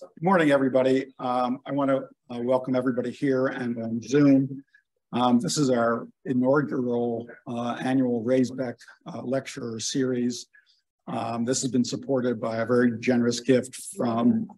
Good morning, everybody. Um, I want to uh, welcome everybody here and on Zoom. Um, this is our inaugural uh, annual Raisbeck uh, lecture series. Um, this has been supported by a very generous gift from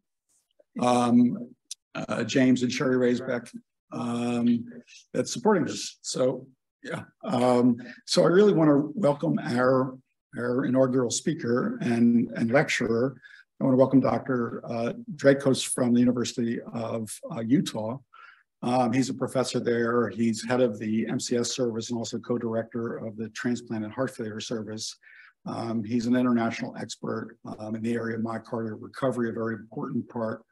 um, uh, James and Sherry Raisbeck um, that's supporting this. So, yeah. Um, so I really want to welcome our, our inaugural speaker and, and lecturer, I want to welcome Dr. Uh, Drakos from the University of uh, Utah. Um, he's a professor there. He's head of the MCS service and also co-director of the transplant and heart failure service. Um, he's an international expert um, in the area of myocardial recovery, a very important part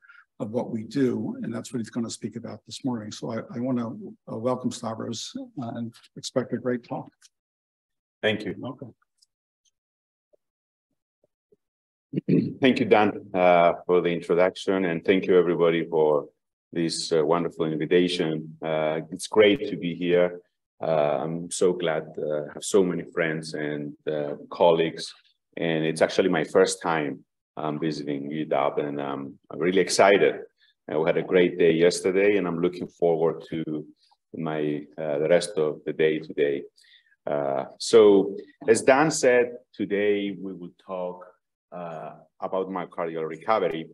of what we do, and that's what he's going to speak about this morning. So I, I want to uh, welcome Stavros uh, and expect a great talk. Thank you. Welcome. Thank you, Dan, uh, for the introduction, and thank you, everybody, for this uh, wonderful invitation. Uh, it's great to be here. Uh, I'm so glad to uh, have so many friends and uh, colleagues, and it's actually my first time um, visiting UW, and um, I'm really excited. we had a great day yesterday, and I'm looking forward to my the rest of the day today. so, as Dan said, today we will talk uh, about myocardial recovery.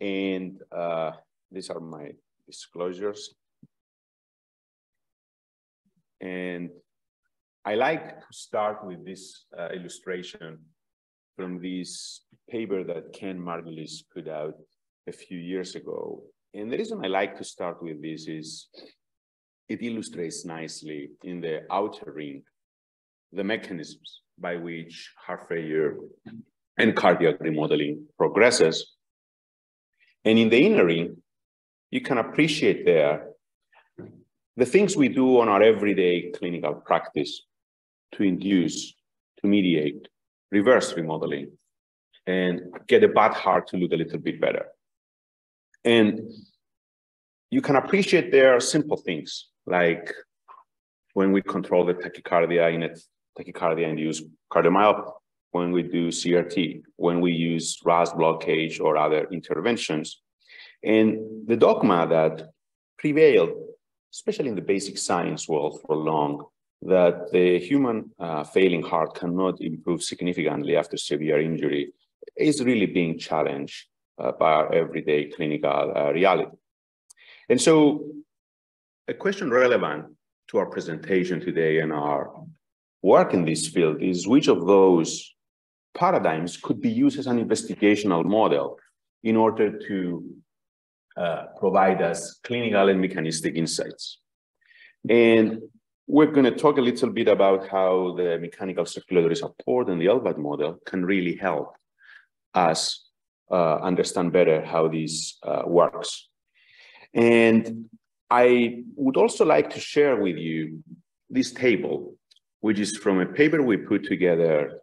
And uh, these are my disclosures. And I like to start with this uh, illustration from this paper that Ken Margulies put out a few years ago. And the reason I like to start with this is it illustrates nicely in the outer ring the mechanisms by which heart failure and cardiac remodeling progresses. And in the inner ring, you can appreciate there the things we do on our everyday clinical practice to induce, to mediate, reverse remodeling, and get a bad heart to look a little bit better. And you can appreciate there simple things like when we control the tachycardia in a tachycardia-induced cardiomyopathy, when we do CRT, when we use RAS blockage or other interventions. And the dogma that prevailed, especially in the basic science world for long, that the human uh, failing heart cannot improve significantly after severe injury is really being challenged uh, by our everyday clinical uh, reality. And so a question relevant to our presentation today and our work in this field is which of those paradigms could be used as an investigational model in order to uh, provide us clinical and mechanistic insights. And we're going to talk a little bit about how the mechanical circulatory support and the LVAD model can really help us uh, understand better how this uh, works. And I would also like to share with you this table, which is from a paper we put together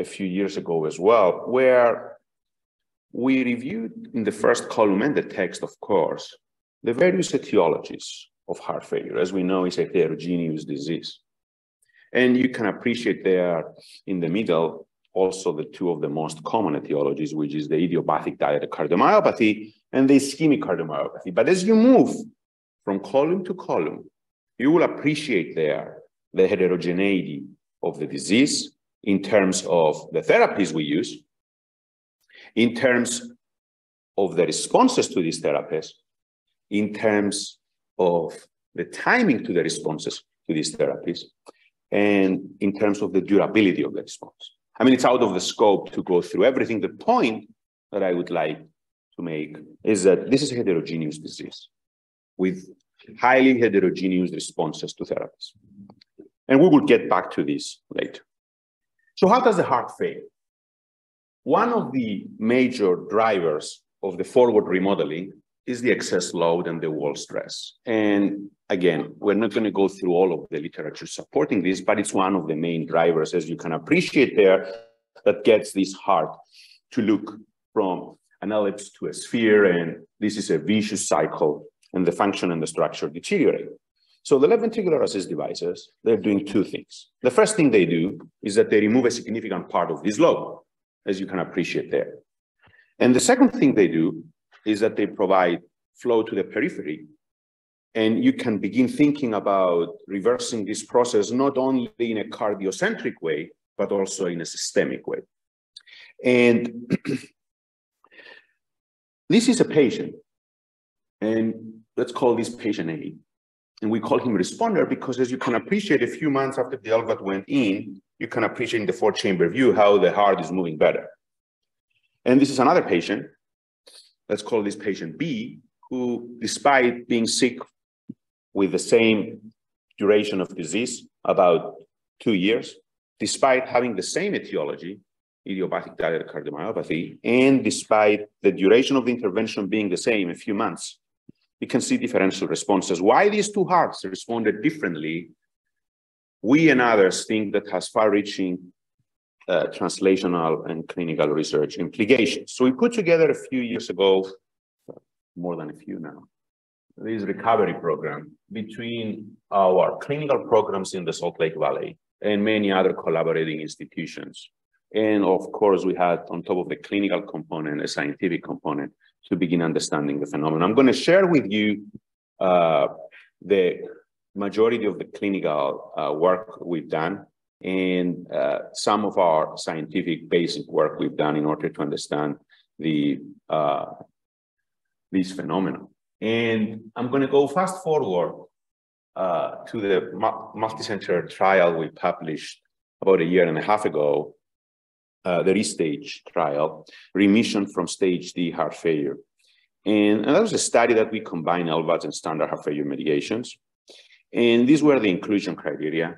a few years ago as well, where we reviewed in the first column and the text, of course, the various etiologies of heart failure. As we know, it's a heterogeneous disease. And you can appreciate there in the middle also the two of the most common etiologies, which is the idiopathic dilated cardiomyopathy and the ischemic cardiomyopathy. But as you move from column to column, you will appreciate there the heterogeneity of the disease in terms of the therapies we use, in terms of the responses to these therapies, in terms of the timing to the responses to these therapies, and in terms of the durability of the response. I mean, it's out of the scope to go through everything. The point that I would like to make is that this is a heterogeneous disease with highly heterogeneous responses to therapies. And we will get back to this later. So how does the heart fail? One of the major drivers of the forward remodeling is the excess load and the wall stress. And again, we're not going to go through all of the literature supporting this, but it's one of the main drivers, as you can appreciate there, that gets this heart to look from an ellipse to a sphere. And this is a vicious cycle, and the function and the structure deteriorate. So the left ventricular assist devices, they're doing two things. The first thing they do is that they remove a significant part of this lobe, as you can appreciate there. And the second thing they do is that they provide flow to the periphery. And you can begin thinking about reversing this process not only in a cardiocentric way, but also in a systemic way. And this is a patient, and let's call this patient A. And we call him responder because as you can appreciate a few months after the LVAD went in, you can appreciate in the four chamber view how the heart is moving better. And this is another patient, let's call this patient B, who despite being sick with the same duration of disease, about two years, despite having the same etiology, idiopathic dilated cardiomyopathy, and despite the duration of the intervention being the same, a few months, you can see differential responses. Why these two hearts responded differently, we and others think that has far-reaching uh, translational and clinical research implications. So we put together a few years ago, more than a few now, this recovery program between our clinical programs in the Salt Lake Valley and many other collaborating institutions. And of course, we had on top of the clinical component, a scientific component to begin understanding the phenomenon. I'm going to share with you uh, the majority of the clinical uh, work we've done and uh, some of our scientific basic work we've done in order to understand the uh, this phenomenon. And I'm going to go fast forward uh, to the multi-center trial we published about a year and a half ago, uh, the restage trial, remission from stage D heart failure. And, and that was a study that we combined LVADs and standard heart failure medications. And these were the inclusion criteria.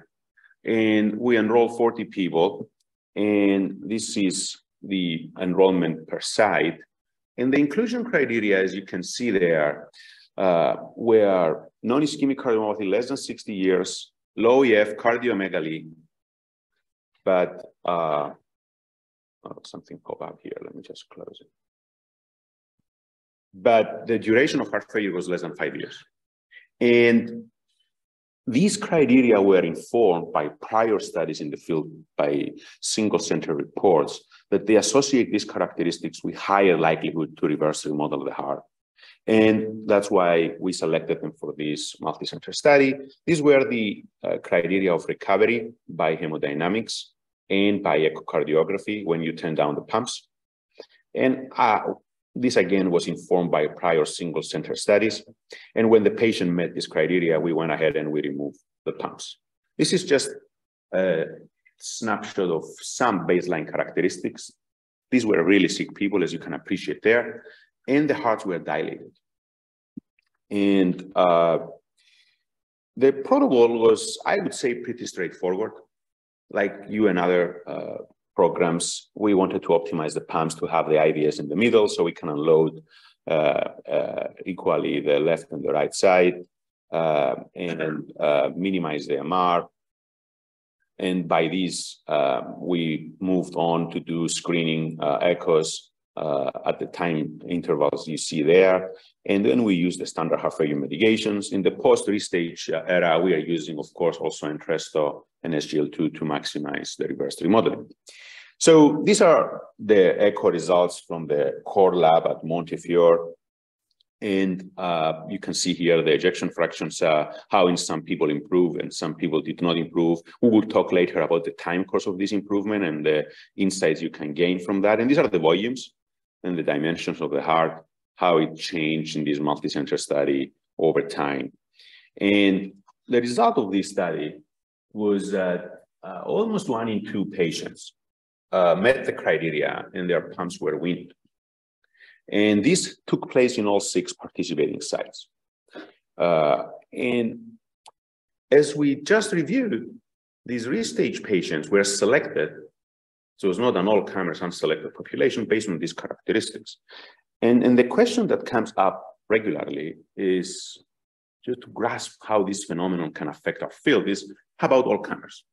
And we enrolled 40 people. And this is the enrollment per site. And the inclusion criteria, as you can see there, uh, were non-ischemic cardiomyopathy less than 60 years, low EF, cardiomegaly, but uh, oh, something pop up here. Let me just close it. But the duration of heart failure was less than five years. And these criteria were informed by prior studies in the field by single center reports that they associate these characteristics with higher likelihood to reverse remodel the heart. And that's why we selected them for this multi-center study. These were the uh, criteria of recovery by hemodynamics and by echocardiography when you turn down the pumps. And uh, this again was informed by prior single center studies. And when the patient met this criteria, we went ahead and we removed the pumps. This is just a snapshot of some baseline characteristics. These were really sick people, as you can appreciate there, and the hearts were dilated. And uh, the protocol was, I would say, pretty straightforward. Like you and other uh, programs, we wanted to optimize the pumps to have the IVS in the middle so we can unload uh, uh, equally the left and the right side uh, and uh, minimize the MR. And by this, um, we moved on to do screening uh, echoes at the time intervals you see there. And then we use the standard heart failure medications. In the post-restage era, we are using, of course, also Entresto and SGLT2 to maximize the reverse remodeling. So these are the echo results from the core lab at Montefiore. And uh, you can see here the ejection fractions, uh, how in some people improve and some people did not improve. We will talk later about the time course of this improvement and the insights you can gain from that. And these are the volumes and the dimensions of the heart, how it changed in this multi-center study over time. And the result of this study was that uh, almost one in two patients uh, met the criteria and their pumps were weaned. And this took place in all six participating sites. Uh, and as we just reviewed, these restage patients were selected. So it's not an all-comers unselected population based on these characteristics. And, and the question that comes up regularly is just to grasp how this phenomenon can affect our field is how about all comers?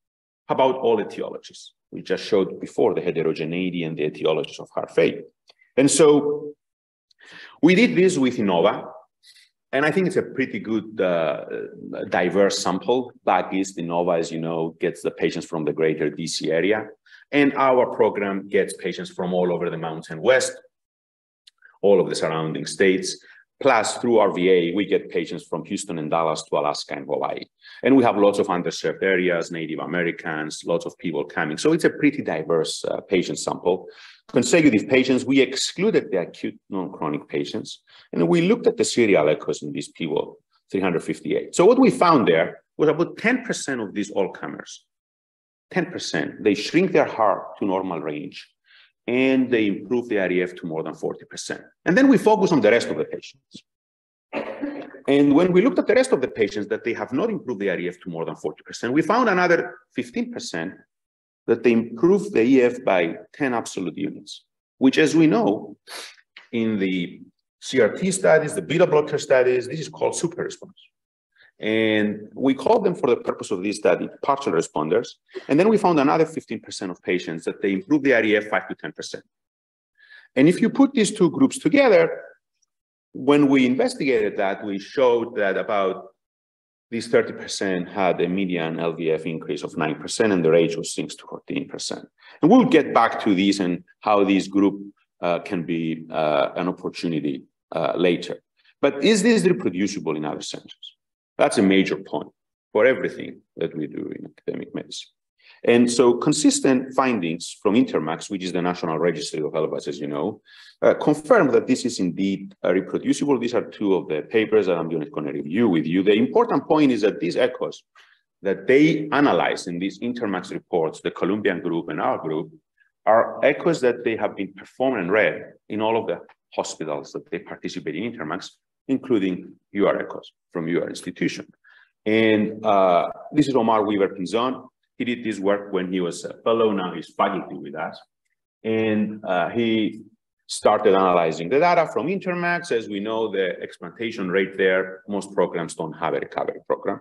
How about all etiologies? We just showed before the heterogeneity and the etiologies of heart failure. And so we did this with Inova, and I think it's a pretty good uh, diverse sample. Back East, Inova, as you know, gets the patients from the greater DC area. And our program gets patients from all over the mountain west. all of the surrounding states. Plus, through RVA, we get patients from Houston and Dallas to Alaska and Hawaii. And we have lots of underserved areas, Native Americans, lots of people coming. So it's a pretty diverse uh, patient sample. Consecutive patients, we excluded the acute non-chronic patients. And we looked at the serial echoes in these people, 358. So what we found there was about 10% of these all comers. 10%, they shrink their heart to normal range and they improve the REF to more than 40%. And then we focus on the rest of the patients. And when we looked at the rest of the patients that they have not improved the REF to more than 40%, we found another 15% that they improved the EF by 10 absolute units, which as we know, in the CRT studies, the beta blocker studies, this is called super response. And we called them for the purpose of this study partial responders. And then we found another 15% of patients that they improved the REF 5 to 10%. And if you put these two groups together, when we investigated that, we showed that about these 30% had a median LVF increase of 9% and the range was 6 to 14%. And we'll get back to these and how these group uh, can be uh, an opportunity uh, later. But is this reproducible in other centers? That's a major point for everything that we do in academic medicine. And so consistent findings from INTERMACS, which is the National Registry of LVADs, as you know, uh, confirm that this is indeed uh, reproducible. These are two of the papers that I'm going to review with you. The important point is that these echoes that they analyze in these INTERMACS reports, the Columbian group and our group, are echoes that they have been performed and read in all of the hospitals that they participate in INTERMACS, including your echoes from your institution. And uh, this is Omar Wever Pinzon. He did this work when he was a fellow, now he's faculty with us. And uh, he started analyzing the data from INTERMACS. As we know, the explantation rate there, most programs don't have a recovery program.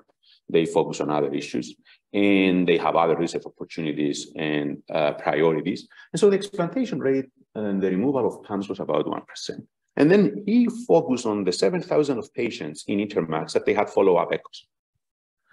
They focus on other issues and they have other research opportunities and uh, priorities. And so the explantation rate and the removal of PAMS was about 1%. And then he focused on the 7,000 of patients in INTERMACS that they had follow-up echoes.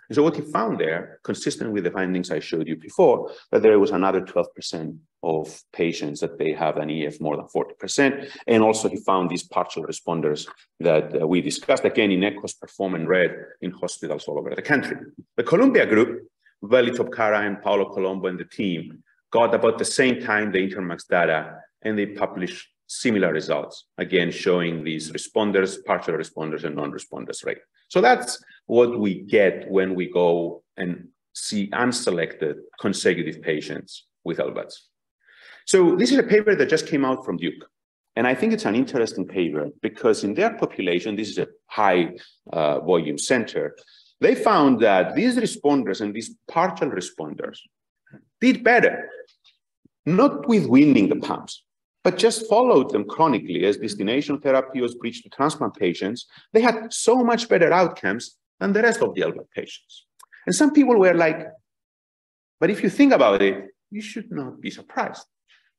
And so what he found there, consistent with the findings I showed you before, that there was another 12% of patients that they have an EF more than 40%. And also he found these partial responders that uh, we discussed again in echoes performed and read in hospitals all over the country. The Columbia group, Veli Topkara and Paolo Colombo and the team got about the same time the INTERMACS data and they published similar results, again, showing these responders, partial responders, and non-responders rate. So that's what we get when we go and see unselected consecutive patients with LVADs. So this is a paper that just came out from Duke. And I think it's an interesting paper because in their population, this is a high uh, volume center, they found that these responders and these partial responders did better, not with winning the PAMS, but just followed them chronically as destination therapy was bridged to transplant patients, they had so much better outcomes than the rest of the LVAD patients. And some people were like, but if you think about it, you should not be surprised.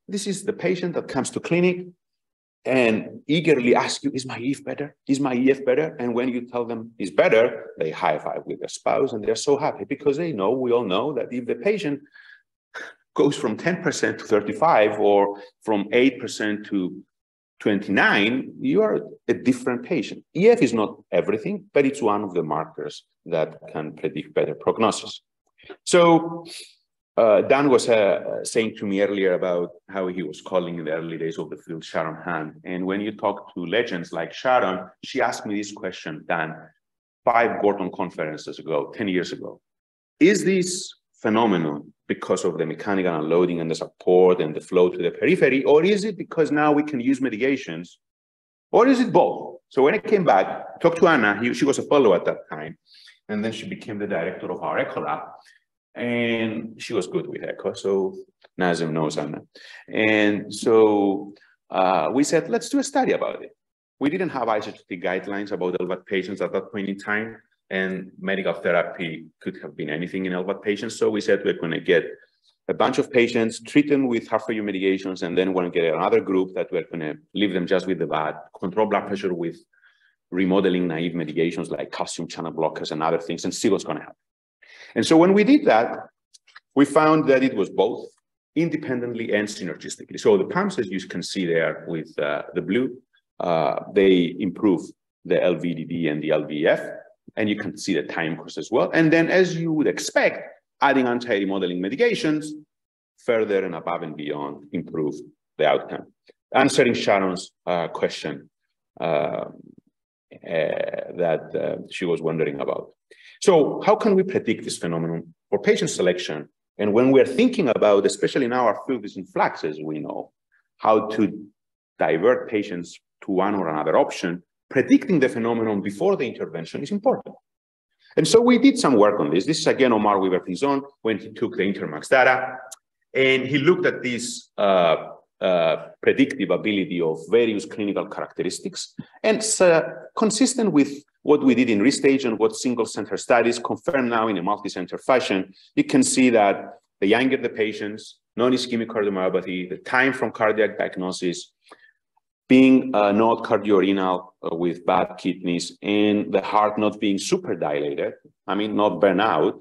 This is the patient that comes to clinic and eagerly asks you, is my EF better? Is my EF better? And when you tell them it's better, they high five with their spouse and they're so happy because they know, we all know that if the patient goes from 10% to 35 or from 8% to 29, you are a different patient. EF is not everything, but it's one of the markers that can predict better prognosis. So uh, Dan was uh, saying to me earlier about how he was calling in the early days of the field Sharon Hunt. And when you talk to legends like Sharon, she asked me this question, Dan, five Gordon conferences ago, 10 years ago. Is this phenomenon because of the mechanical unloading and the support and the flow to the periphery, or is it because now we can use mitigations? or is it both? So when I came back, talked to Anna, he, she was a fellow at that time, and then she became the director of our echo lab, and she was good with echo, so Nazim knows Anna. And so uh, we said, let's do a study about it. We didn't have ISHLT guidelines about LVAD patients at that point in time and medical therapy could have been anything in LVAD patients. So we said we're going to get a bunch of patients, treat them with heart failure medications, and then we're going to get another group that we're going to leave them just with the VAD, control blood pressure with remodeling naive medications like calcium channel blockers and other things, and see what's going to happen. And so when we did that, we found that it was both independently and synergistically. So the pumps, as you can see there with uh, the blue, uh, they improve the LVDD and the LVF, and you can see the time course as well. And then as you would expect, adding anti-remodeling medications further and above and beyond improve the outcome. Answering Sharon's uh, question uh, uh, that uh, she was wondering about. So how can we predict this phenomenon for patient selection? And when we're thinking about, especially now our field is in flux, as we know, how to divert patients to one or another option, predicting the phenomenon before the intervention is important. And so we did some work on this. This is again Omar Wever-Pinzon when he took the INTERMACS data, and he looked at this uh, uh, predictive ability of various clinical characteristics, and uh, consistent with what we did in restage and what single center studies confirm now in a multi-center fashion, you can see that the younger the patients, non-ischemic cardiomyopathy, the time from cardiac diagnosis, being uh, not cardiorenal uh, with bad kidneys and the heart not being super dilated, I mean, not burnout,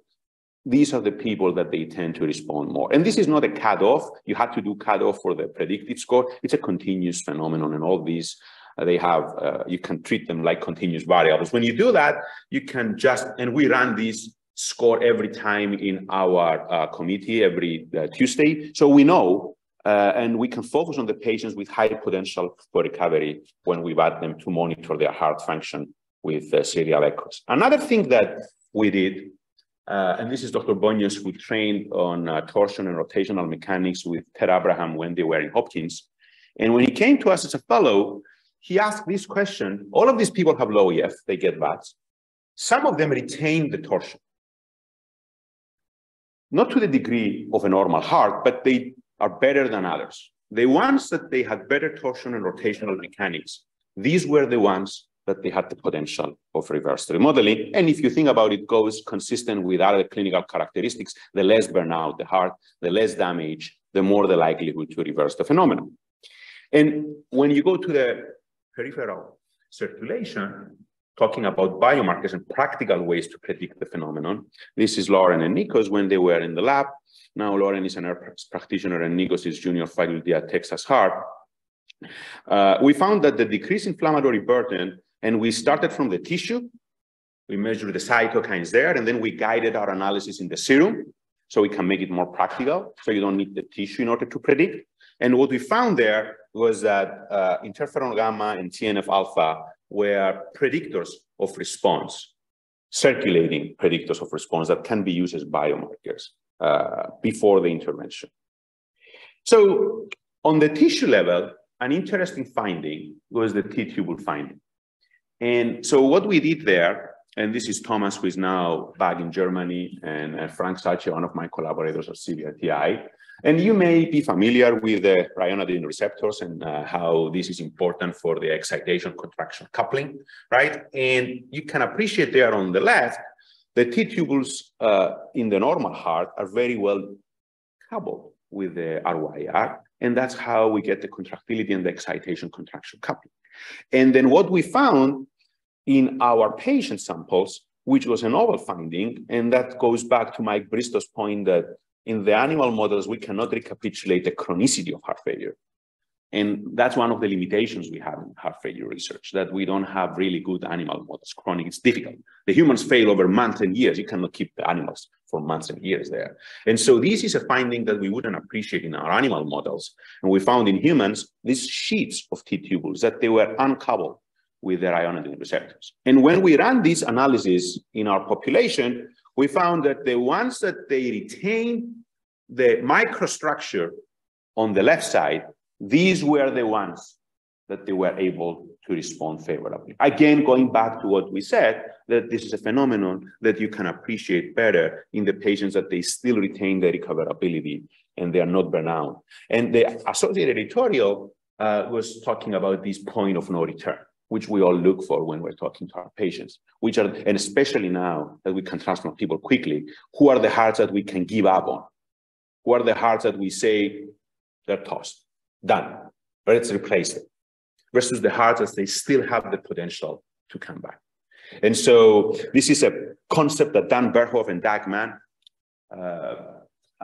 these are the people that they tend to respond more. And this is not a cutoff. You have to do cutoff for the predictive score. It's a continuous phenomenon and all these, uh, they have, uh, you can treat them like continuous variables. When you do that, you can just, and we run this score every time in our uh, committee every uh, Tuesday. So we know uh, and we can focus on the patients with high potential for recovery when we add them to monitor their heart function with uh, serial echoes. Another thing that we did, uh, and this is Dr. Bonios, who trained on uh, torsion and rotational mechanics with Ted Abraham when they were in Hopkins. And when he came to us as a fellow, he asked this question. All of these people have low EF, they get VADs. Some of them retain the torsion. Not to the degree of a normal heart, but they are better than others. The ones that they had better torsion and rotational mechanics, these were the ones that they had the potential of reverse remodeling. And if you think about it, goes consistent with other clinical characteristics, the less burnout the heart, the less damage, the more the likelihood to reverse the phenomenon. And when you go to the peripheral circulation, talking about biomarkers and practical ways to predict the phenomenon, this is Lauren and Nikos when they were in the lab now Lauren is an nurse practitioner and Nikos is junior faculty at Texas Heart. Uh, we found that the decreased inflammatory burden, and we started from the tissue, we measured the cytokines there, and then we guided our analysis in the serum, so we can make it more practical, so you don't need the tissue in order to predict. And what we found there was that uh, interferon gamma and TNF alpha were predictors of response, circulating predictors of response that can be used as biomarkers uh, before the intervention. So on the tissue level, an interesting finding was the T-tubule finding. And so what we did there, and this is Thomas, who is now back in Germany, and uh, Frank Sachse, one of my collaborators at CVRTI. And you may be familiar with the ryanodine receptors and uh, how this is important for the excitation contraction coupling, right? And you can appreciate there on the left the T-tubules uh, in the normal heart are very well coupled with the RYR, and that's how we get the contractility and the excitation contraction coupling. And then what we found in our patient samples, which was a novel finding, and that goes back to Mike Bristow's point that in the animal models, we cannot recapitulate the chronicity of heart failure. And that's one of the limitations we have in heart failure research, that we don't have really good animal models. Chronic, it's difficult. The humans fail over months and years. You cannot keep the animals for months and years there. And so this is a finding that we wouldn't appreciate in our animal models. And we found in humans these sheets of T-tubules that they were uncoupled with their ryanodine receptors. And when we ran this analysis in our population, we found that the ones that they retain the microstructure on the left side these were the ones that they were able to respond favorably. Again, going back to what we said, that this is a phenomenon that you can appreciate better in the patients that they still retain their recoverability and they are not burnout. And the associated editorial uh, was talking about this point of no return, which we all look for when we're talking to our patients, which are, and especially now that we can transplant people quickly, who are the hearts that we can give up on? Who are the hearts that we say they're tossed? done, but it's replaced it. Versus the hearts that they still have the potential to come back. And so this is a concept that Dan Burkhoff and Doug Mann uh,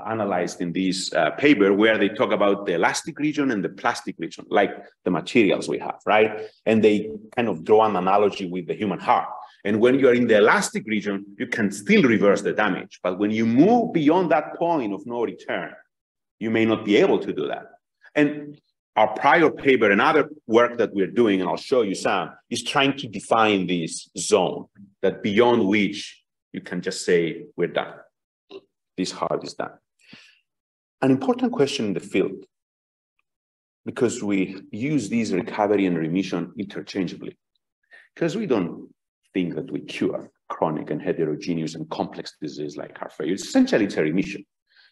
analyzed in this uh, paper where they talk about the elastic region and the plastic region, like the materials we have, right? And they kind of draw an analogy with the human heart. And when you're in the elastic region, you can still reverse the damage. But when you move beyond that point of no return, you may not be able to do that. And our prior paper and other work that we're doing, and I'll show you some, is trying to define this zone that beyond which you can just say, we're done. This heart is done. An important question in the field, because we use these recovery and remission interchangeably, because we don't think that we cure chronic and heterogeneous and complex disease like heart failure. Essentially, it's a remission.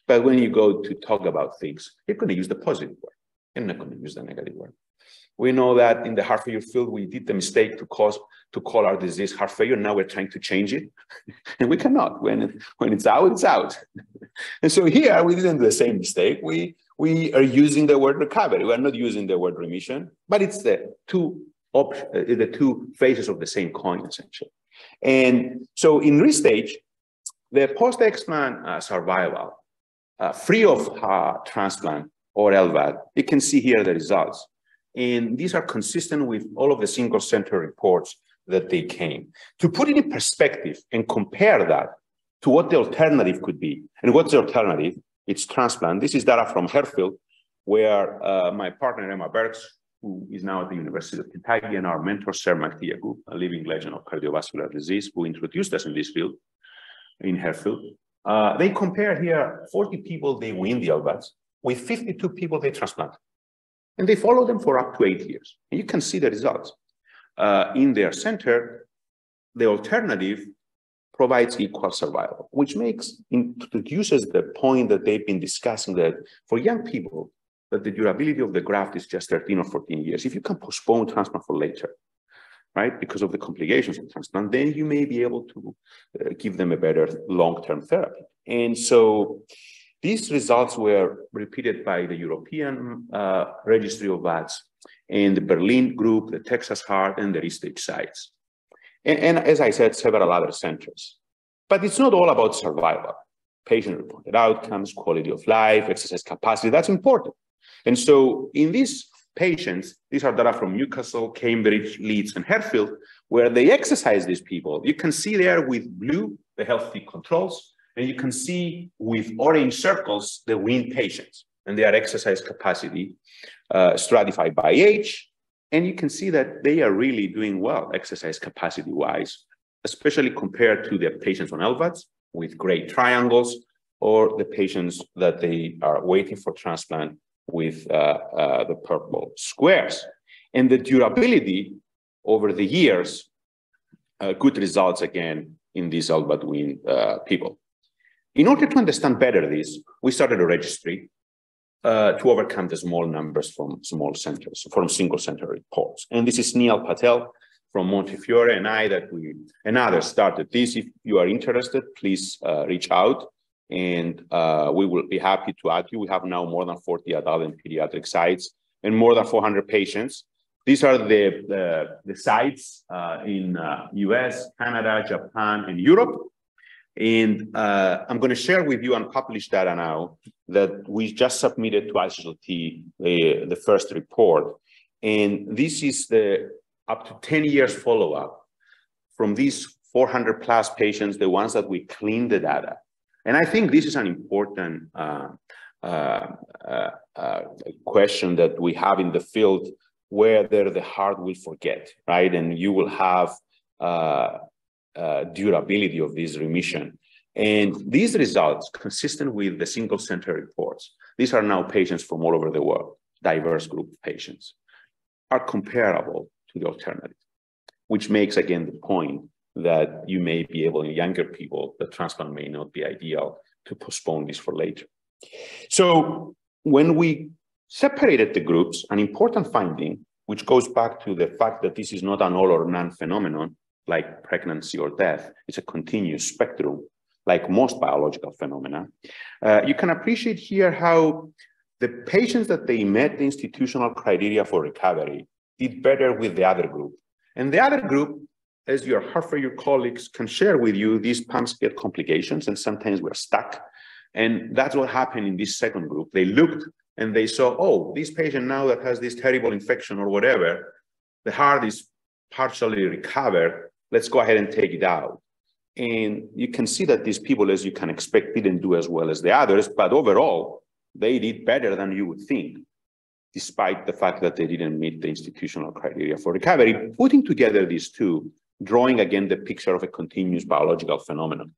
But when you go to talk about things, you're going to use the positive word. You're not going to use the negative word. We know that in the heart failure field, we did the mistake to cause to call our disease heart failure. Now we're trying to change it, and we cannot. When when it's out, it's out. and so here we didn't do the same mistake. We we are using the word recovery. We are not using the word remission, but it's the two op- uh, the two faces of the same coin essentially. And so in restage, the post-explant uh, survival, uh, free of uh, transplant or LVAD, you can see here the results. And these are consistent with all of the single center reports that they came. To put it in perspective and compare that to what the alternative could be. And what's the alternative? It's transplant. This is data from Harefield, where uh, my partner Emma Birks, who is now at the University of Kentucky, and our mentor, Sir Magdi Yacoub, a living legend of cardiovascular disease, who introduced us in this field, in Harefield. Uh, they compare here 40 people, they win the LVADs, with 52 people they transplant. And they follow them for up to eight years. And you can see the results. Uh, in their center, the alternative provides equal survival, which makes introduces the point that they've been discussing that for young people, that the durability of the graft is just 13 or 14 years. If you can postpone transplant for later, right, because of the complications of transplant, then you may be able to uh, give them a better long-term therapy. And so these results were repeated by the European uh, Registry of VADs and the Berlin group, the Texas Heart, and the research sites. And, and as I said, several other centers. But it's not all about survival. Patient-reported outcomes, quality of life, exercise capacity, that's important. And so in these patients, these are data from Newcastle, Cambridge, Leeds, and Harefield, where they exercise these people. You can see there with blue, the healthy controls, and you can see with orange circles, the wean patients and their exercise capacity uh, stratified by age. And you can see that they are really doing well exercise capacity wise, especially compared to the patients on LVADs with gray triangles or the patients that they are waiting for transplant with uh, uh, the purple squares. And the durability over the years, uh, good results again in these wean uh, people. In order to understand better this, we started a registry uh, to overcome the small numbers from small centers, from single center reports. And this is Neil Patel from Montefiore and I that we and others started this. If you are interested, please uh, reach out and uh, we will be happy to add you. We have now more than 40 adult and pediatric sites and more than 400 patients. These are the, the, the sites uh, in US, uh, Canada, Japan, and Europe. And uh, I'm going to share with you unpublished data now that we just submitted to ISHLT the, the first report. And this is the up to 10 years follow-up from these 400 plus patients, the ones that we cleaned the data. And I think this is an important uh, uh, uh, uh question that we have in the field, whether the heart will forget, right? And you will have uh, uh, durability of this remission. And these results, consistent with the single center reports, these are now patients from all over the world, diverse group of patients, are comparable to the alternative, which makes again the point that you may be able in younger people, the transplant may not be ideal to postpone this for later. So when we separated the groups, an important finding, which goes back to the fact that this is not an all or none phenomenon, like pregnancy or death. It's a continuous spectrum, like most biological phenomena. Uh, you can appreciate here how the patients that they met the institutional criteria for recovery did better with the other group. And the other group, as your heart your colleagues can share with you, these pumps get complications and sometimes we're stuck And that's what happened in this second group. They looked and they saw, oh, this patient now that has this terrible infection or whatever, the heart is partially recovered. Let's go ahead and take it out. And you can see that these people, as you can expect, didn't do as well as the others, but overall, they did better than you would think, despite the fact that they didn't meet the institutional criteria for recovery. Putting together these two, drawing again the picture of a continuous biological phenomenon.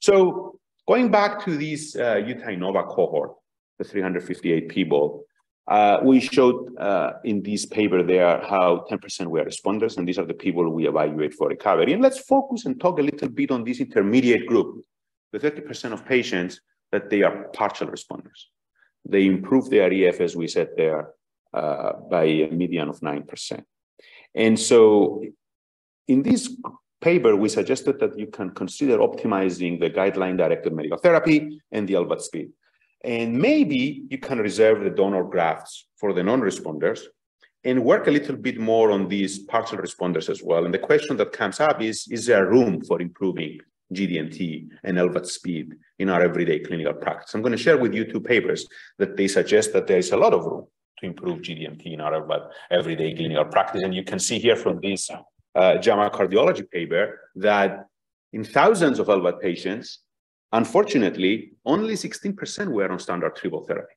So going back to this uh, Utah Inova cohort, the 358 people, uh, we showed uh, in this paper there how 10% were responders, and these are the people we evaluate for recovery. And let's focus and talk a little bit on this intermediate group, the 30% of patients that they are partial responders. They improve their EF, as we said there, uh, by a median of 9%. And so in this paper, we suggested that you can consider optimizing the guideline-directed medical therapy and the LVAD speed. And maybe you can reserve the donor grafts for the non-responders and work a little bit more on these partial responders as well. And the question that comes up is, is there room for improving GDMT and LVAD speed in our everyday clinical practice? I'm going to share with you two papers that they suggest that there is a lot of room to improve GDMT in our everyday clinical practice. And you can see here from this uh, JAMA cardiology paper that in thousands of LVAD patients, Unfortunately, only 16% were on standard triple therapy.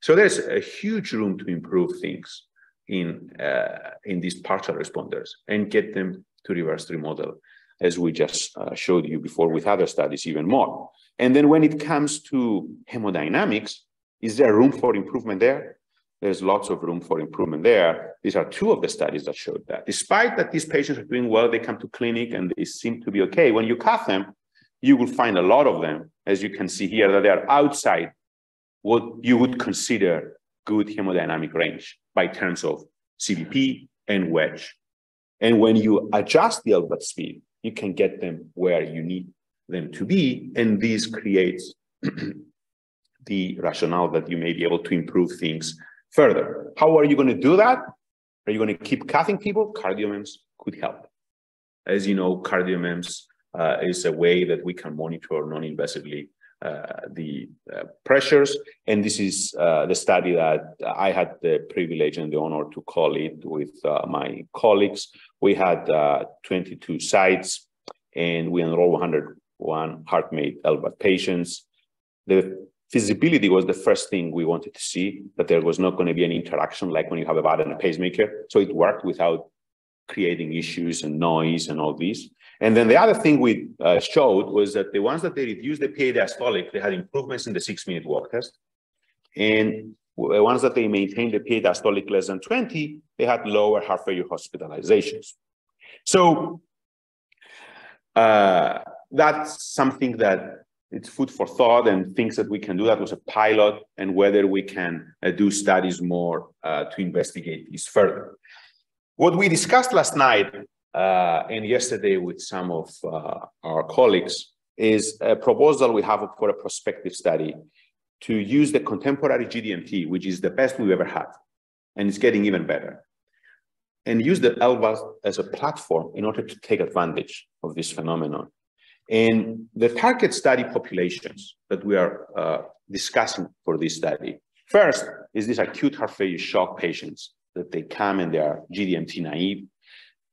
So there's a huge room to improve things in, uh, in these partial responders and get them to reverse remodel, as we just uh, showed you before with other studies even more. And then when it comes to hemodynamics, is there room for improvement there? There's lots of room for improvement there. These are two of the studies that showed that. Despite that these patients are doing well, they come to clinic and they seem to be okay. When you cuff them, you will find a lot of them, as you can see here, that they are outside what you would consider good hemodynamic range by terms of CVP and wedge. And when you adjust the LVAD speed, you can get them where you need them to be. And this creates the rationale that you may be able to improve things further. How are you going to do that? Are you going to keep cutting people? CardioMEMS could help. As you know, CardioMEMS is a way that we can monitor non-invasively uh, the uh, pressures. And this is uh, the study that I had the privilege and the honor to call it with uh, my colleagues. We had uh, 22 sites and we enrolled 101 HeartMate LVAD patients. The feasibility was the first thing we wanted to see, that there was not going to be any interaction like when you have a VAD and a pacemaker. So it worked without creating issues and noise and all these. And then the other thing we uh, showed was that the ones that they reduced the PA diastolic, they had improvements in the six minute walk test. And the ones that they maintained the PA diastolic less than 20, they had lower heart failure hospitalizations. So uh, that's something that it's food for thought and things that we can do. That was a pilot and whether we can uh, do studies more uh, to investigate this further. What we discussed last night uh, and yesterday with some of uh, our colleagues is a proposal we have for a prospective study to use the contemporary GDMT, which is the best we've ever had, and it's getting even better, and use the LVAD as a platform in order to take advantage of this phenomenon. And the target study populations that we are uh, discussing for this study, first is these acute heart failure shock patients that they come and they are GDMT naive,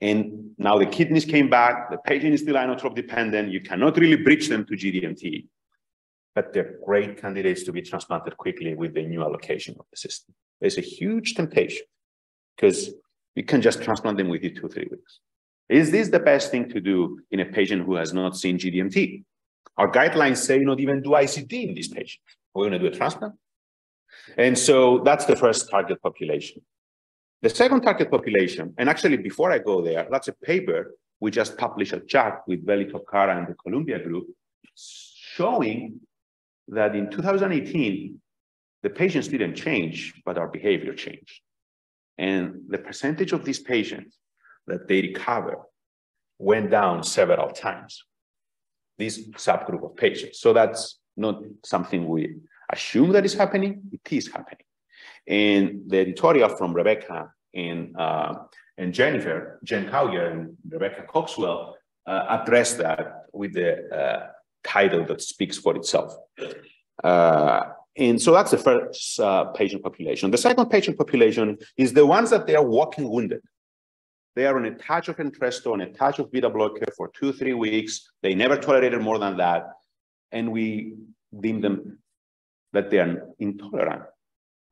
and now the kidneys came back, the patient is still inotrope dependent, you cannot really bridge them to GDMT, but they're great candidates to be transplanted quickly with the new allocation of the system. There's a huge temptation because you can just transplant them within two, three weeks. Is this the best thing to do in a patient who has not seen GDMT? Our guidelines say not even do ICD in these patients. We're going to do a transplant. And so that's the first target population. The second target population, and actually before I go there, that's a paper we just published a JACC with Veli Topkara and the Columbia Group, showing that in 2018, the patients didn't change, but our behavior changed. And the percentage of these patients that they recover went down several times, this subgroup of patients. So that's not something we assume that is happening, it is happening. And the editorial from Rebecca and, uh, and Jennifer, Jen Cowger and Rebecca Cogswell uh, addressed that with the uh, title that speaks for itself. Uh, and so that's the first uh, patient population. The second patient population is the ones that they are walking wounded. They are on a touch of Entresto, on a touch of beta blocker for two, three weeks. They never tolerated more than that. And we deem them that they are intolerant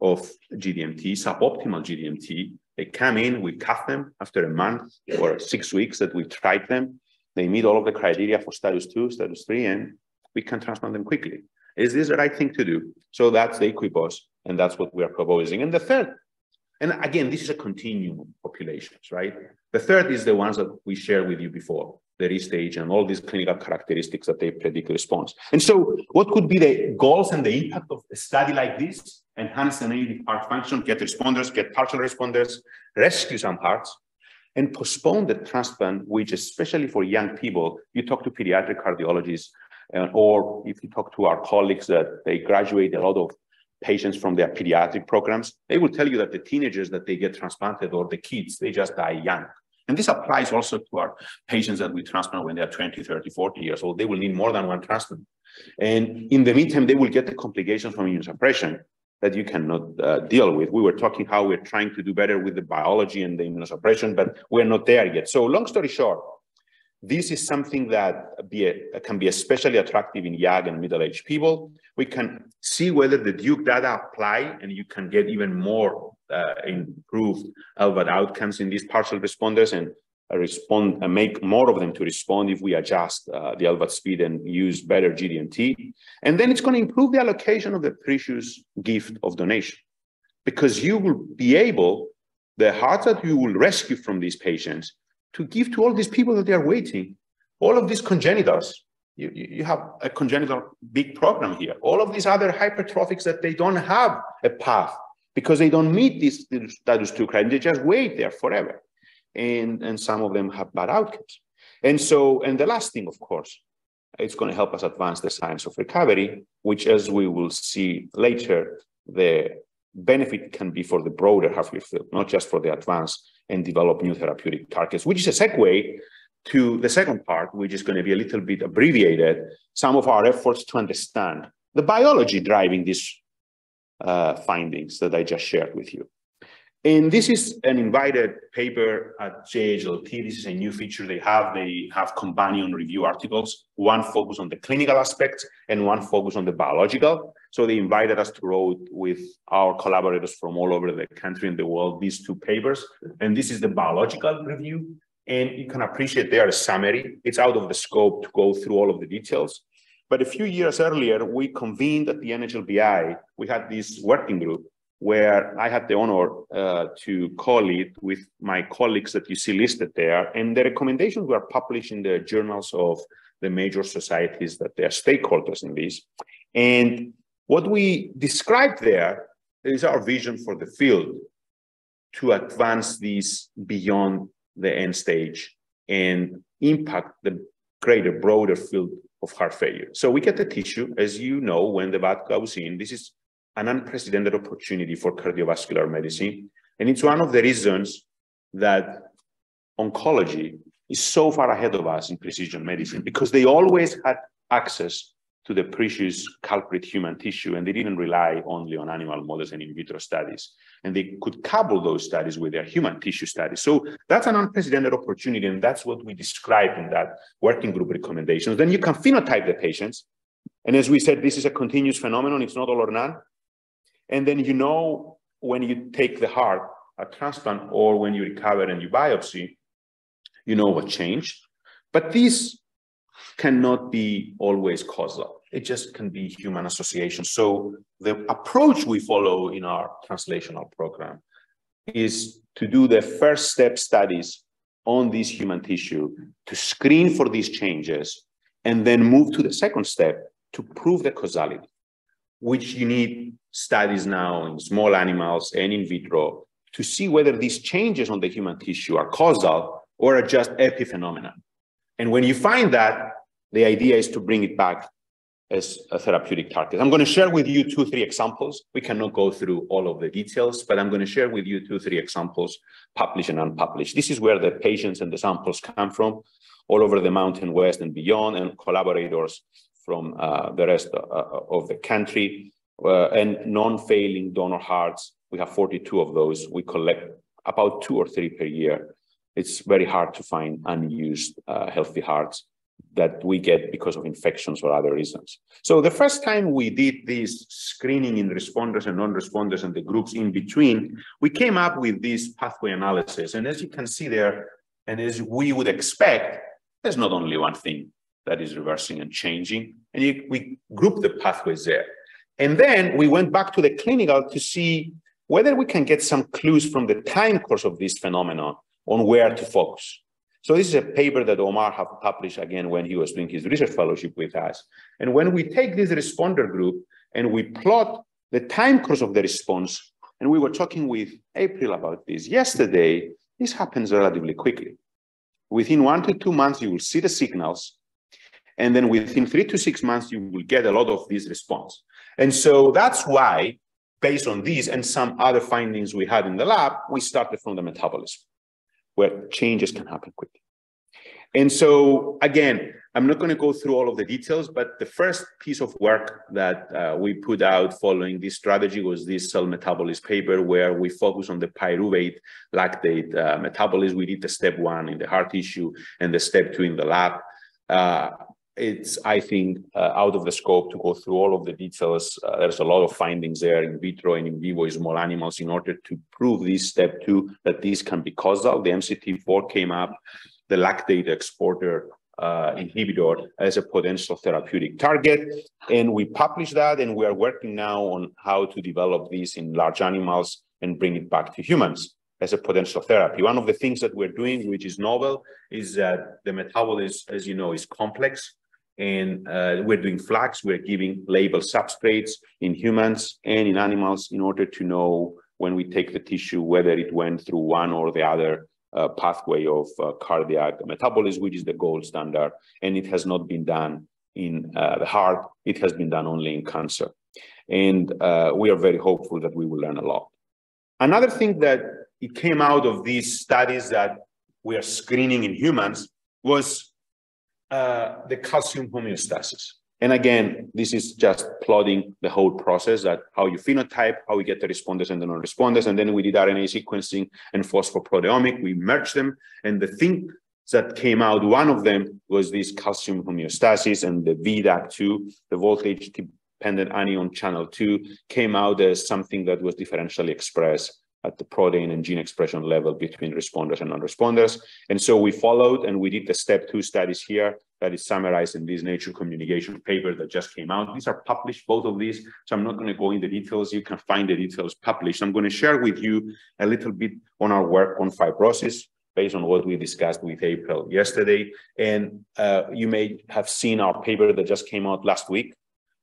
of GDMT, suboptimal GDMT. They come in, we cuff them after a month or six weeks that we tried them. They meet all of the criteria for status two, status three, and we can transplant them quickly. Is this the right thing to do? So that's the equibos, and that's what we are proposing. And the third, and again, this is a continuum of populations, right? The third is the ones that we shared with you before, the restage and all these clinical characteristics that they predict response. And so what could be the goals and the impact of a study like this? Enhance the native heart function, get responders, get partial responders, rescue some hearts, and postpone the transplant, which especially for young people, you talk to pediatric cardiologists, uh, or if you talk to our colleagues that they graduate a lot of patients from their pediatric programs, they will tell you that the teenagers that they get transplanted or the kids, they just die young. And this applies also to our patients that we transplant when they're 20, 30, 40 years old. They will need more than one transplant. And in the meantime, they will get the complications from immunosuppression that you cannot uh, deal with. We were talking how we're trying to do better with the biology and the immunosuppression, but we're not there yet. So long story short, this is something that be a, can be especially attractive in young and middle-aged people. We can see whether the Duke data apply and you can get even more uh, improved LVAD outcomes in these partial responders and respond and make more of them to respond if we adjust uh, the LVAD speed and use better GDMT. And then it's going to improve the allocation of the precious gift of donation because you will be able, the heart that you will rescue from these patients to give to all these people that they are waiting, all of these congenitals. You, you have a congenital big program here. All of these other hypertrophics that they don't have a path because they don't meet this status two criteria. They just wait there forever. And, and some of them have bad outcomes. And so, and the last thing, of course, it's going to help us advance the science of recovery, which as we will see later, the benefit can be for the broader half-life field, not just for the advanced and develop new therapeutic targets, which is a segue to the second part, which is going to be a little bit abbreviated, some of our efforts to understand the biology driving these uh, findings that I just shared with you. And this is an invited paper at JHLT. This is a new feature they have. They have companion review articles, one focus on the clinical aspects and one focus on the biological. So they invited us to write with our collaborators from all over the country and the world these two papers. And this is the biological review. And you can appreciate there a summary. It's out of the scope to go through all of the details. But a few years earlier, we convened at the NHLBI, we had this working group where I had the honor uh, to co-lead with my colleagues that you see listed there. And the recommendations were published in the journals of the major societies that they are stakeholders in this. And what we described there is our vision for the field to advance these beyond the end stage and impact the greater, broader field of heart failure. So we get the tissue, as you know, when the VAD goes in, this is an unprecedented opportunity for cardiovascular medicine. And it's one of the reasons that oncology is so far ahead of us in precision medicine because they always had access to the precious culprit human tissue and they didn't rely only on animal models and in vitro studies. And they could couple those studies with their human tissue studies. So that's an unprecedented opportunity. And that's what we described in that working group recommendations. Then you can phenotype the patients. And as we said, this is a continuous phenomenon. It's not all or none. And then you know when you take the heart, a transplant, or when you recover and you biopsy, you know what changed. But these cannot be always causal. It just can be human association. So the approach we follow in our translational program is to do the first step studies on this human tissue to screen for these changes and then move to the second step to prove the causality which you need studies now in small animals and in vitro to see whether these changes on the human tissue are causal or are just epiphenomena. And when you find that, the idea is to bring it back as a therapeutic target. I'm going to share with you two, three examples. We cannot go through all of the details, but I'm going to share with you two, three examples, published and unpublished. This is where the patients and the samples come from, all over the Mountain West and beyond, and collaborators from uh, the rest uh, uh, of the country. And non-failing donor hearts, we have 42 of those. We collect about two or three per year. It's very hard to find unused healthy hearts that we get because of infections or other reasons. So the first time we did this screening in responders and non-responders and the groups in between, we came up with this pathway analysis. And as you can see there, and as we would expect, there's not only one thing that is reversing and changing, and you, we group the pathways there. And then we went back to the clinical to see whether we can get some clues from the time course of this phenomenon on where to focus. So this is a paper that Omar have published again when he was doing his research fellowship with us. And when we take this responder group and we plot the time course of the response, and we were talking with April about this yesterday, this happens relatively quickly. Within one to two months, you will see the signals. And then within three to six months, you will get a lot of this response. And so that's why, based on these and some other findings we had in the lab, we started from the metabolism where changes can happen quickly. And so again, I'm not going to go through all of the details, but the first piece of work that uh, we put out following this strategy was this cell metabolism paper where we focus on the pyruvate lactate uh, metabolism. We did the step one in the heart tissue and the step two in the lab. Uh, it's, I think, uh, out of the scope to go through all of the details. Uh, there's a lot of findings there in vitro and in vivo in small animals in order to prove this step two, that this can be causal. The MCT4 came up, the lactate exporter uh, inhibitor as a potential therapeutic target. And we published that and we are working now on how to develop this in large animals and bring it back to humans as a potential therapy. One of the things that we're doing, which is novel, is that the metabolism, as you know, is complex and uh, we're doing flags. We're giving label substrates in humans and in animals in order to know when we take the tissue whether it went through one or the other uh, pathway of uh, cardiac metabolism, which is the gold standard. And it has not been done in uh, the heart. It has been done only in cancer. And uh, we are very hopeful that we will learn a lot. Another thing that it came out of these studies that we are screening in humans was uh, the calcium homeostasis. And again, this is just plotting the whole process that how you phenotype, how we get the responders and the non-responders. And then we did RNA sequencing and phosphoproteomic. We merged them. And the thing that came out, one of them was this calcium homeostasis and the VDAC2, the voltage dependent anion channel 2, came out as something that was differentially expressed at the protein and gene expression level between responders and non-responders. And so we followed and we did the step two studies here that is summarized in this Nature Communication paper that just came out. These are published, both of these. So I'm not going to go into details. You can find the details published. I'm going to share with you a little bit on our work on fibrosis based on what we discussed with April yesterday. And uh, you may have seen our paper that just came out last week.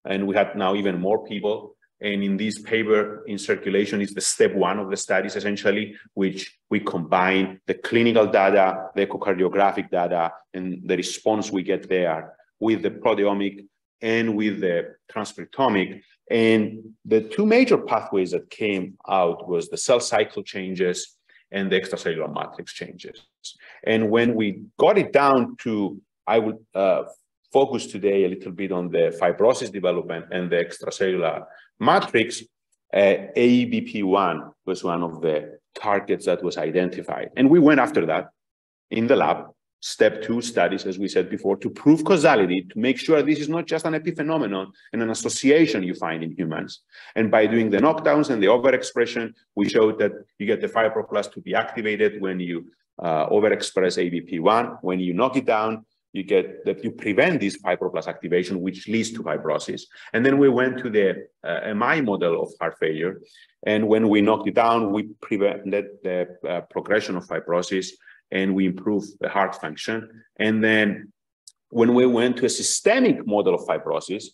And we had now even more people and in this paper in circulation is the step one of the studies, essentially, which we combine the clinical data, the echocardiographic data, and the response we get there with the proteomic and with the transcriptomic. And the two major pathways that came out was the cell cycle changes and the extracellular matrix changes. And when we got it down to, I would uh, focus today a little bit on the fibrosis development and the extracellular matrix, uh, ABP1 was one of the targets that was identified. And we went after that in the lab, step two studies, as we said before, to prove causality, to make sure this is not just an epiphenomenon and an association you find in humans. And by doing the knockdowns and the overexpression, we showed that you get the fibroblast to be activated when you uh, overexpress ABP1. When you knock it down, you get that you prevent this fibroblast activation, which leads to fibrosis. And then we went to the uh, MI model of heart failure. And when we knocked it down, we prevented the uh, progression of fibrosis and we improved the heart function. And then when we went to a systemic model of fibrosis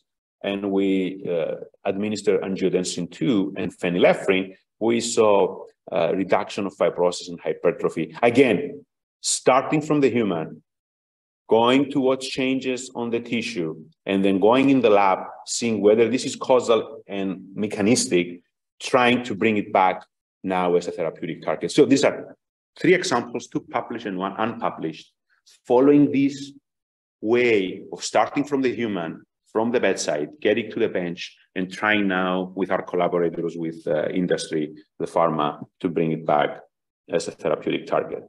and we uh, administered angiotensin 2 and phenylephrine, we saw a reduction of fibrosis and hypertrophy. Again, starting from the human, going to what changes on the tissue, and then going in the lab, seeing whether this is causal and mechanistic, trying to bring it back now as a therapeutic target. So these are three examples, two published and one unpublished, following this way of starting from the human, from the bedside, getting to the bench, and trying now with our collaborators with uh, industry, the pharma, to bring it back as a therapeutic target.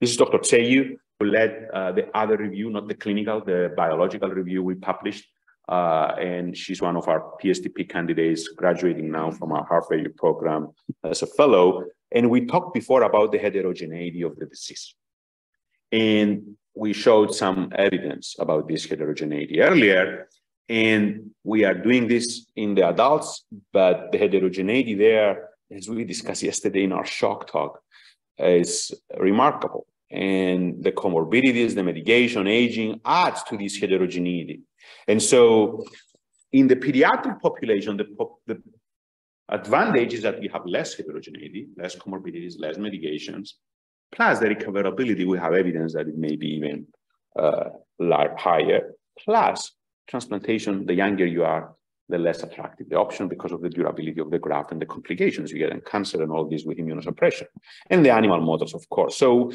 This is Dr. Tseliou, led uh, the other review, not the clinical, the biological review we published. Uh, and she's one of our PSTP candidates graduating now from our heart failure program as a fellow. And we talked before about the heterogeneity of the disease. And we showed some evidence about this heterogeneity earlier. And we are doing this in the adults, but the heterogeneity there, as we discussed yesterday in our shock talk, is remarkable. And the comorbidities, the medication, aging adds to this heterogeneity. And so in the pediatric population, the, the advantage is that we have less heterogeneity, less comorbidities, less medications, plus the recoverability, we have evidence that it may be even uh, higher, plus transplantation, the younger you are, the less attractive the option because of the durability of the graft and the complications you get in cancer and all this with immunosuppression. And the animal models, of course. So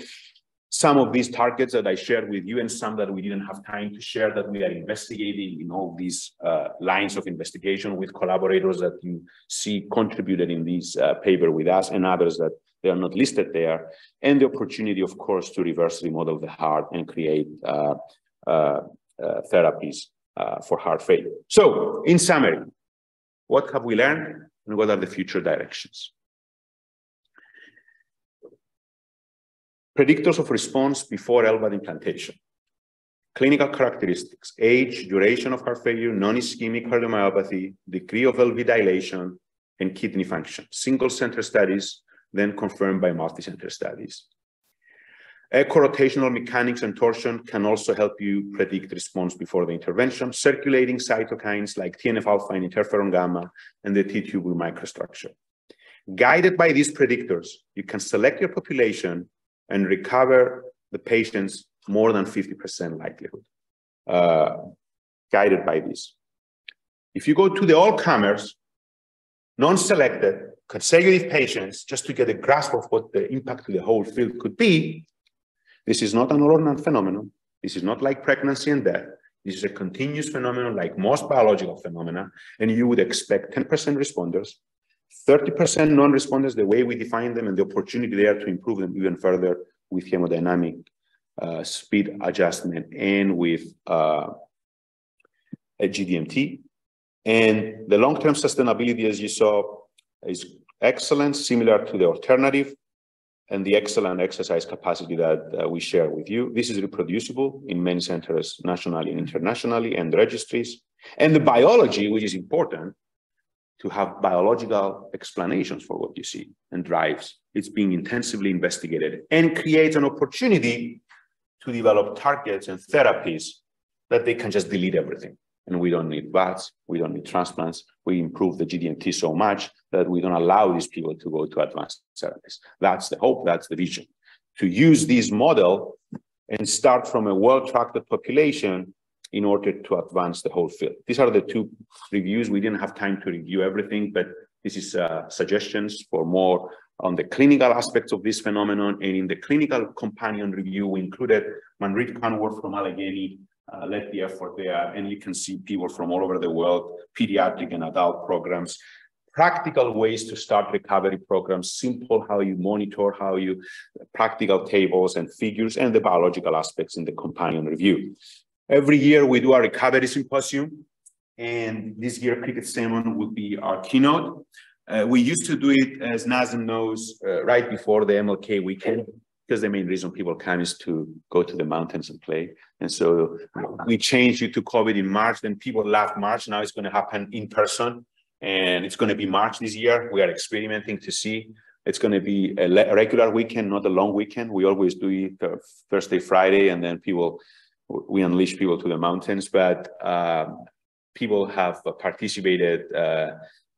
some of these targets that I shared with you and some that we didn't have time to share that we are investigating in all these uh, lines of investigation with collaborators that you see contributed in this uh, paper with us and others that they are not listed there. And the opportunity, of course, to reverse remodel the heart and create uh, uh, uh therapies for heart failure. So in summary, what have we learned and what are the future directions? Predictors of response before LVAD implantation. Clinical characteristics, age, duration of heart failure, non-ischemic cardiomyopathy, degree of LV dilation, and kidney function. Single center studies, then confirmed by multi-center studies. Echo-rotational mechanics and torsion can also help you predict response before the intervention. Circulating cytokines like TNF-alpha and interferon gamma and the T-tubule microstructure. Guided by these predictors, you can select your population and recover the patient's more than 50% likelihood, uh, guided by this. If you go to the all-comers, non-selected, consecutive patients, just to get a grasp of what the impact to the whole field could be, this is not an ordinary phenomenon. This is not like pregnancy and death. This is a continuous phenomenon like most biological phenomena, and you would expect 10% responders, 30% non-responders, the way we define them, and the opportunity there to improve them even further with hemodynamic uh, speed adjustment and with uh, a GDMT. And the long-term sustainability, as you saw, is excellent, similar to the alternative and the excellent exercise capacity that uh, we share with you. This is reproducible in many centers nationally and internationally and registries. And the biology, which is important to have biological explanations for what you see and drives, it's being intensively investigated and creates an opportunity to develop targets and therapies that they can just delete everything and we don't need VADs, we don't need transplants. We improve the GDMT so much that we don't allow these people to go to advanced therapies. That's the hope, that's the vision. To use this model and start from a well-tracked population in order to advance the whole field. These are the two reviews. We didn't have time to review everything, but this is uh, suggestions for more on the clinical aspects of this phenomenon. And in the clinical companion review, we included Manreet Kanwar from Allegheny, uh, led the effort there. And you can see people from all over the world, pediatric and adult programs, practical ways to start recovery programs, simple how you monitor, how you practical tables and figures, and the biological aspects in the companion review. Every year we do our recovery symposium, and this year Cricket Salmon would be our keynote. Uh, we used to do it, as Nazem knows, uh, right before the MLK weekend because the main reason people come is to go to the mountains and play. And so we changed it to COVID in March. Then people left March. Now it's going to happen in person, and it's going to be March this year. We are experimenting to see. It's going to be a regular weekend, not a long weekend. We always do it Thursday, Friday, and then people we unleash people to the mountains. But um, people have participated. Uh,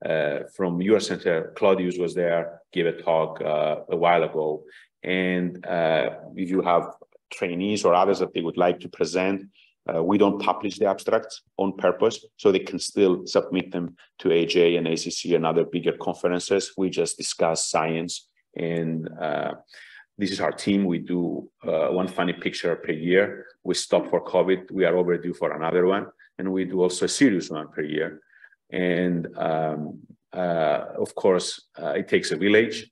uh, from your center, Claudius was there, gave a talk uh, a while ago, and uh, if you have trainees or others that they would like to present, uh, we don't publish the abstracts on purpose, so they can still submit them to AHA and ACC and other bigger conferences. We just discuss science, and uh, this is our team. We do uh, one funny picture per year. We stop for COVID. We are overdue for another one. and we do also a serious one per year. And um, uh, of course, uh, it takes a village.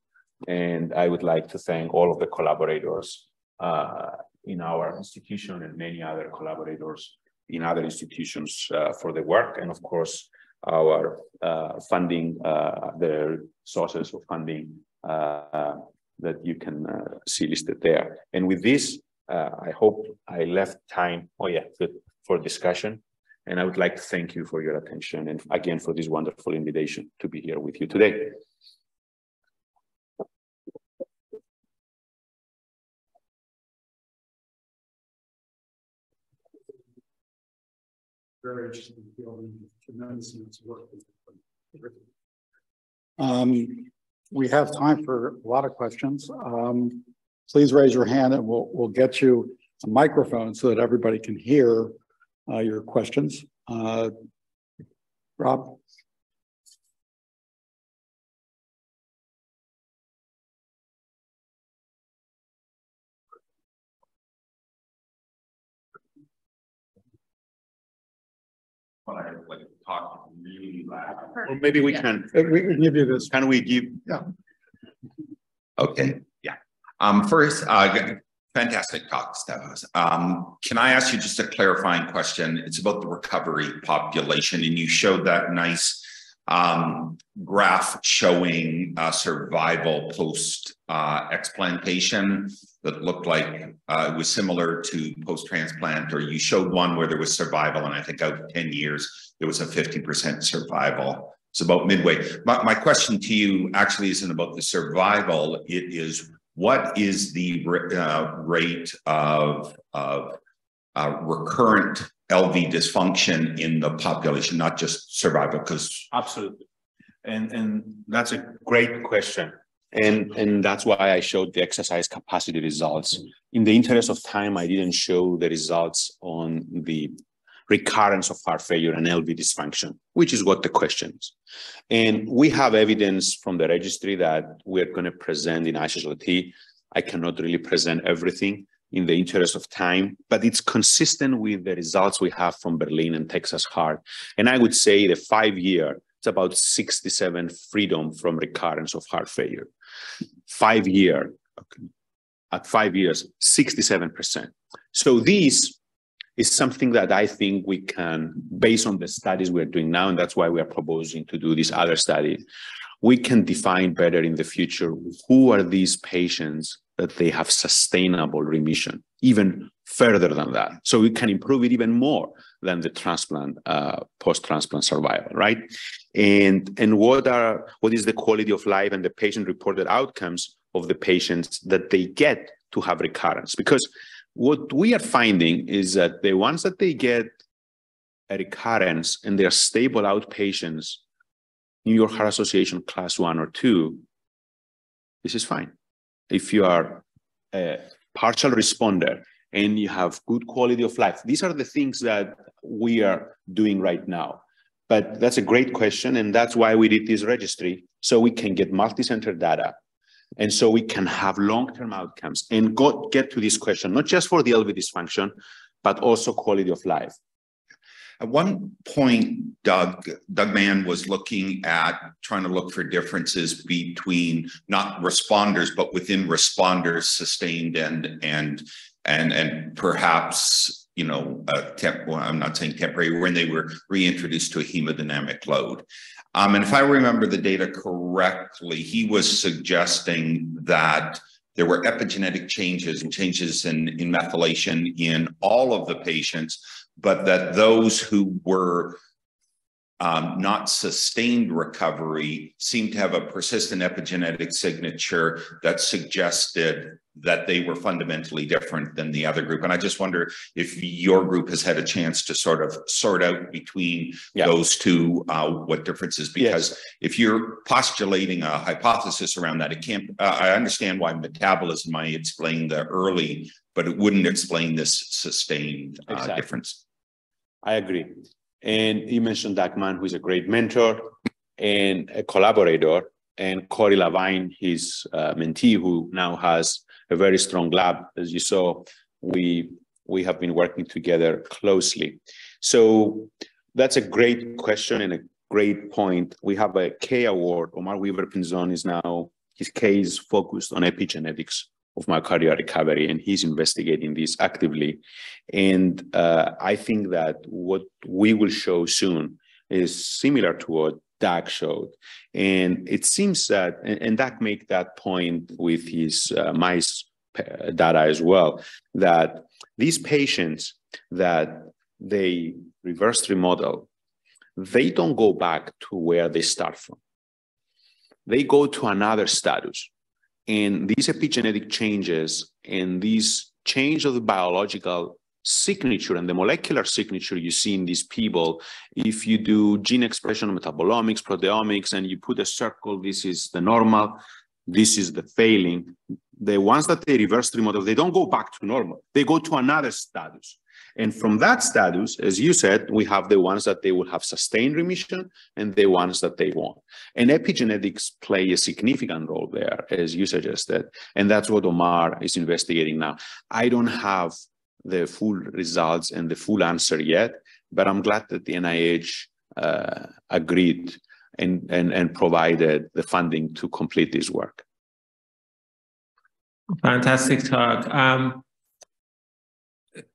And I would like to thank all of the collaborators uh, in our institution and many other collaborators in other institutions uh, for the work. And of course, our uh, funding, the sources of funding that you can see listed there. And with this, I hope I left time, oh yeah, good, for discussion. And I would like to thank you for your attention and again for this wonderful invitation to be here with you today. Very interesting field tremendous amounts of work. Um, we have time for a lot of questions. Um, please raise your hand and we'll, we'll get you a microphone so that everybody can hear uh, your questions. Uh, Rob? But I like talk really loud. Or maybe we Yeah. can, We can give you this. can we give, Yeah. Okay, yeah. Um, first, uh, fantastic talk, Stavros. Um, can I ask you just a clarifying question? It's about the recovery population, and you showed that nice um, graph showing uh, survival post uh, explantation that looked like uh, it was similar to post transplant, or you showed one where there was survival, and I think out of 10 years, there was a 50% survival. It's about midway. My, my question to you actually isn't about the survival. It is what is the uh, rate of, of uh, recurrent LV dysfunction in the population, not just survival? Because absolutely. And, and that's a great question. And, and that's why I showed the exercise capacity results. In the interest of time, I didn't show the results on the recurrence of heart failure and LV dysfunction, which is what the question is. And we have evidence from the registry that we're going to present in ISHLT. I cannot really present everything in the interest of time, but it's consistent with the results we have from Berlin and Texas Heart. And I would say the five year, it's about 67 freedom from recurrence of heart failure. Five year, okay. at five years, 67%. So these is something that I think we can, based on the studies we're doing now, and that's why we are proposing to do this other study, we can define better in the future who are these patients that they have sustainable remission, even further than that. So we can improve it even more than the transplant, uh, post-transplant survival, right? And, and what are what is the quality of life and the patient-reported outcomes of the patients that they get to have recurrence? Because what we are finding is that the ones that they get a recurrence and they're stable outpatients, New York Heart Association class one or two, this is fine. If you are a partial responder and you have good quality of life, these are the things that we are doing right now. But that's a great question, and that's why we did this registry, so we can get multi-center data and so we can have long-term outcomes and go, get to this question, not just for the LV dysfunction, but also quality of life. At one point, Doug, Doug Mann was looking at trying to look for differences between not responders, but within responders sustained and and and and perhaps you know temp well, I'm not saying temporary when they were reintroduced to a hemodynamic load. Um, and if I remember the data correctly, he was suggesting that there were epigenetic changes and changes in, in methylation in all of the patients, but that those who were um, not sustained recovery seemed to have a persistent epigenetic signature that suggested that they were fundamentally different than the other group. And I just wonder if your group has had a chance to sort of sort out between yeah. those two uh, what differences, because yes. if you're postulating a hypothesis around that, it can't, uh, I understand why metabolism might explain the early, but it wouldn't explain this sustained uh, exactly. difference. I agree. And you mentioned Doug Mann, who is a great mentor and a collaborator, and Kory Lavine, his uh, mentee, who now has a very strong lab. As you saw, we we have been working together closely. So that's a great question and a great point. We have a K award. Omar Wever Pinzon is now, his K is focused on epigenetics of myocardial recovery, and he's investigating this actively. And uh, I think that what we will show soon is similar to what Doug showed. And it seems that, and, and Doug made that point with his uh, mice uh, data as well, that these patients that they reverse remodel, they don't go back to where they start from. They go to another status. And these epigenetic changes and these change of the biological signature and the molecular signature you see in these people, if you do gene expression metabolomics, proteomics, and you put a circle, this is the normal, this is the failing. The ones that they reverse remodel, they don't go back to normal. They go to another status. And from that status, as you said, we have the ones that they will have sustained remission and the ones that they won't. And epigenetics play a significant role there, as you suggested. And that's what Omar is investigating now. I don't have the full results and the full answer yet, but I'm glad that the NIH uh, agreed and, and, and provided the funding to complete this work. Fantastic talk. Um,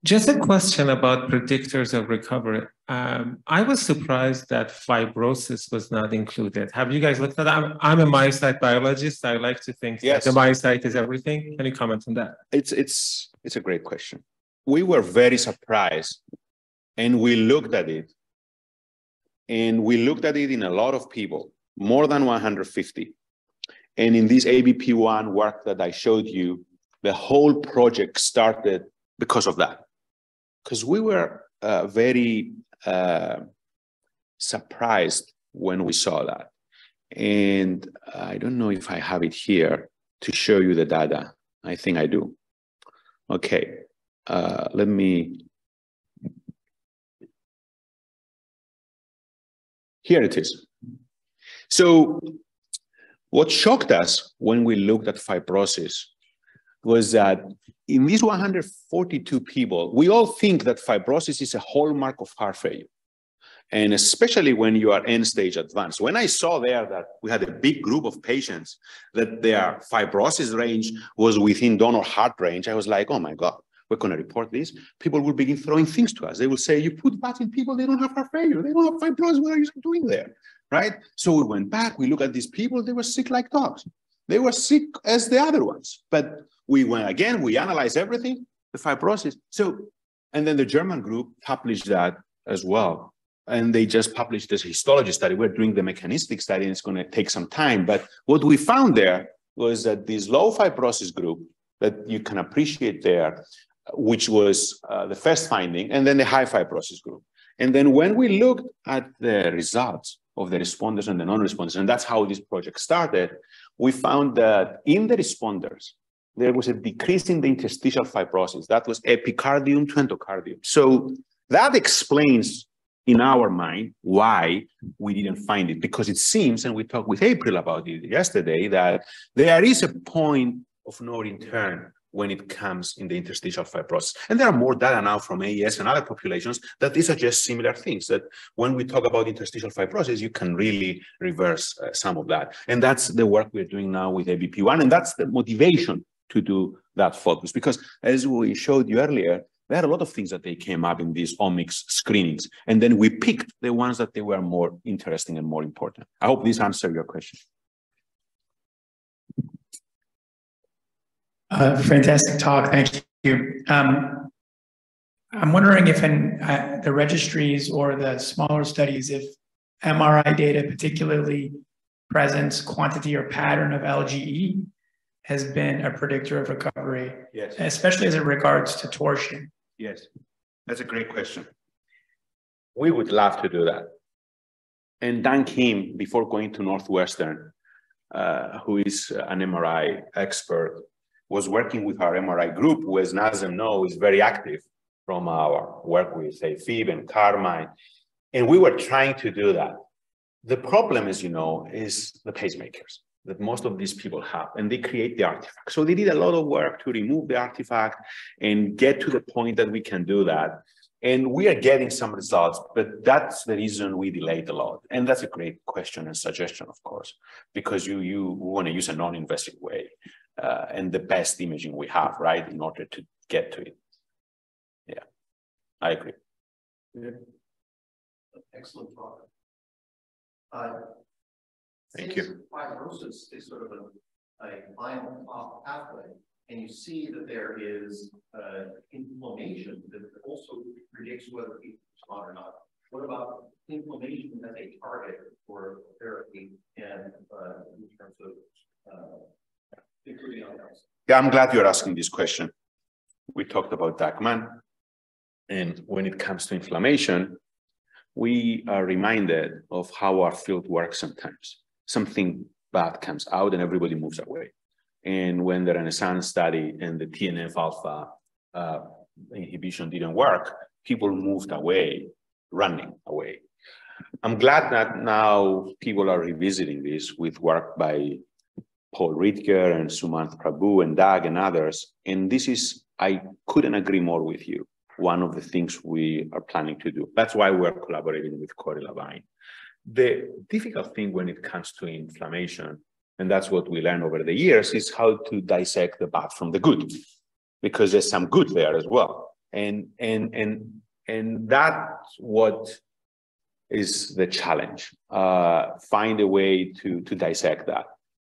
just a question about predictors of recovery. Um, I was surprised that fibrosis was not included. Have you guys looked at that? I'm, I'm a myocyte biologist. I like to think yes. the myocyte is everything. Can you comment on that? It's it's it's a great question. We were very surprised, and we looked at it, and we looked at it in a lot of people, more than 150. And in this ABP1 work that I showed you, the whole project started because of that. Because we were uh, very uh, surprised when we saw that. And I don't know if I have it here to show you the data. I think I do. Okay, uh, let me. Here it is. So what shocked us when we looked at fibrosis was that in these 142 people, we all think that fibrosis is a hallmark of heart failure. And especially when you are end stage advanced. When I saw there that we had a big group of patients that their fibrosis range was within donor heart range, I was like, oh my God, we're going to report this. People will begin throwing things to us. They will say, you put that in people, they don't have heart failure. They don't have fibrosis. What are you doing there? Right? So we went back, we look at these people, they were sick like dogs. They were sick as the other ones, but we went again, we analyzed everything, the fibrosis. So, and then the German group published that as well. And they just published this histology study. We're doing the mechanistic study and it's going to take some time. But what we found there was that this low fibrosis group that you can appreciate there, which was uh, the first finding, and then the high fibrosis group. And then when we looked at the results of the responders and the non-responders, and that's how this project started, we found that in the responders, there was a decrease in the interstitial fibrosis. That was epicardium to endocardium. So that explains in our mind why we didn't find it, because it seems, and we talked with April about it yesterday, that there is a point of no return when it comes in the interstitial fibrosis. And there are more data now from AES and other populations that they suggest similar things, that when we talk about interstitial fibrosis, you can really reverse uh, some of that. And that's the work we're doing now with ABP1, and that's the motivation to do that focus. Because as we showed you earlier, there are a lot of things that they came up in these omics screenings. And then we picked the ones that they were more interesting and more important. I hope this answered your question. Uh, fantastic talk. Thank you. Um, I'm wondering if in uh, the registries or the smaller studies, if MRI data, particularly presence, quantity, or pattern of LGE, has been a predictor of recovery, yes. especially as it regards to torsion? Yes, that's a great question. We would love to do that. And Dan Kim, before going to Northwestern, uh, who is an MRI expert, was working with our MRI group, who, as Nazem knows, is very active from our work with AFib and CARMA. And we were trying to do that. The problem, as you know, is the pacemakers. That most of these people have, and they create the artifact. So they did a lot of work to remove the artifact and get to the point that we can do that. And we are getting some results, but that's the reason we delayed a lot. And that's a great question and suggestion, of course, because you you want to use a non-invasive way uh, and the best imaging we have, right, in order to get to it. Yeah, I agree. Yeah. Excellent talk. Uh, Thank you. Fibrosis is sort of a, a final pathway, and you see that there is uh, inflammation that also predicts whether people respond or not. What about inflammation as a target for therapy and uh, in terms of uh, including outcomes? Yeah, I'm glad you're asking this question. We talked about Doug Mann. And when it comes to inflammation, we are reminded of how our field works sometimes. Something bad comes out and everybody moves away. And when the Renaissance study and the TNF alpha uh, inhibition didn't work, people moved away, running away. I'm glad that now people are revisiting this with work by Paul Ridker and Sumanth Prabhu and Doug and others. And this is, I couldn't agree more with you one of the things we are planning to do. That's why we're collaborating with Kory Lavine. The difficult thing when it comes to inflammation, and that's what we learned over the years, is how to dissect the bad from the good, because there's some good there as well. And and and and that's what is the challenge. Uh, find a way to to dissect that.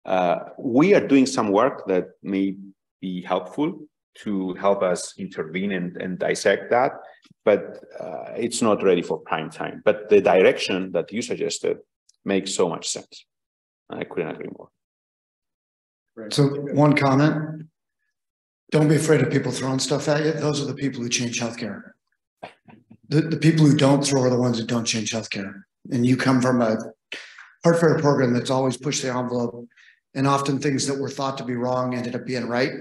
Uh, we are doing some work that may be helpful to help us intervene and, and dissect that, but uh, it's not ready for prime time. But the direction that you suggested makes so much sense. I couldn't agree more. So one comment, don't be afraid of people throwing stuff at you. Those are the people who change healthcare. The, the people who don't throw are the ones that don't change healthcare. And you come from a heart program that's always pushed the envelope and often things that were thought to be wrong ended up being right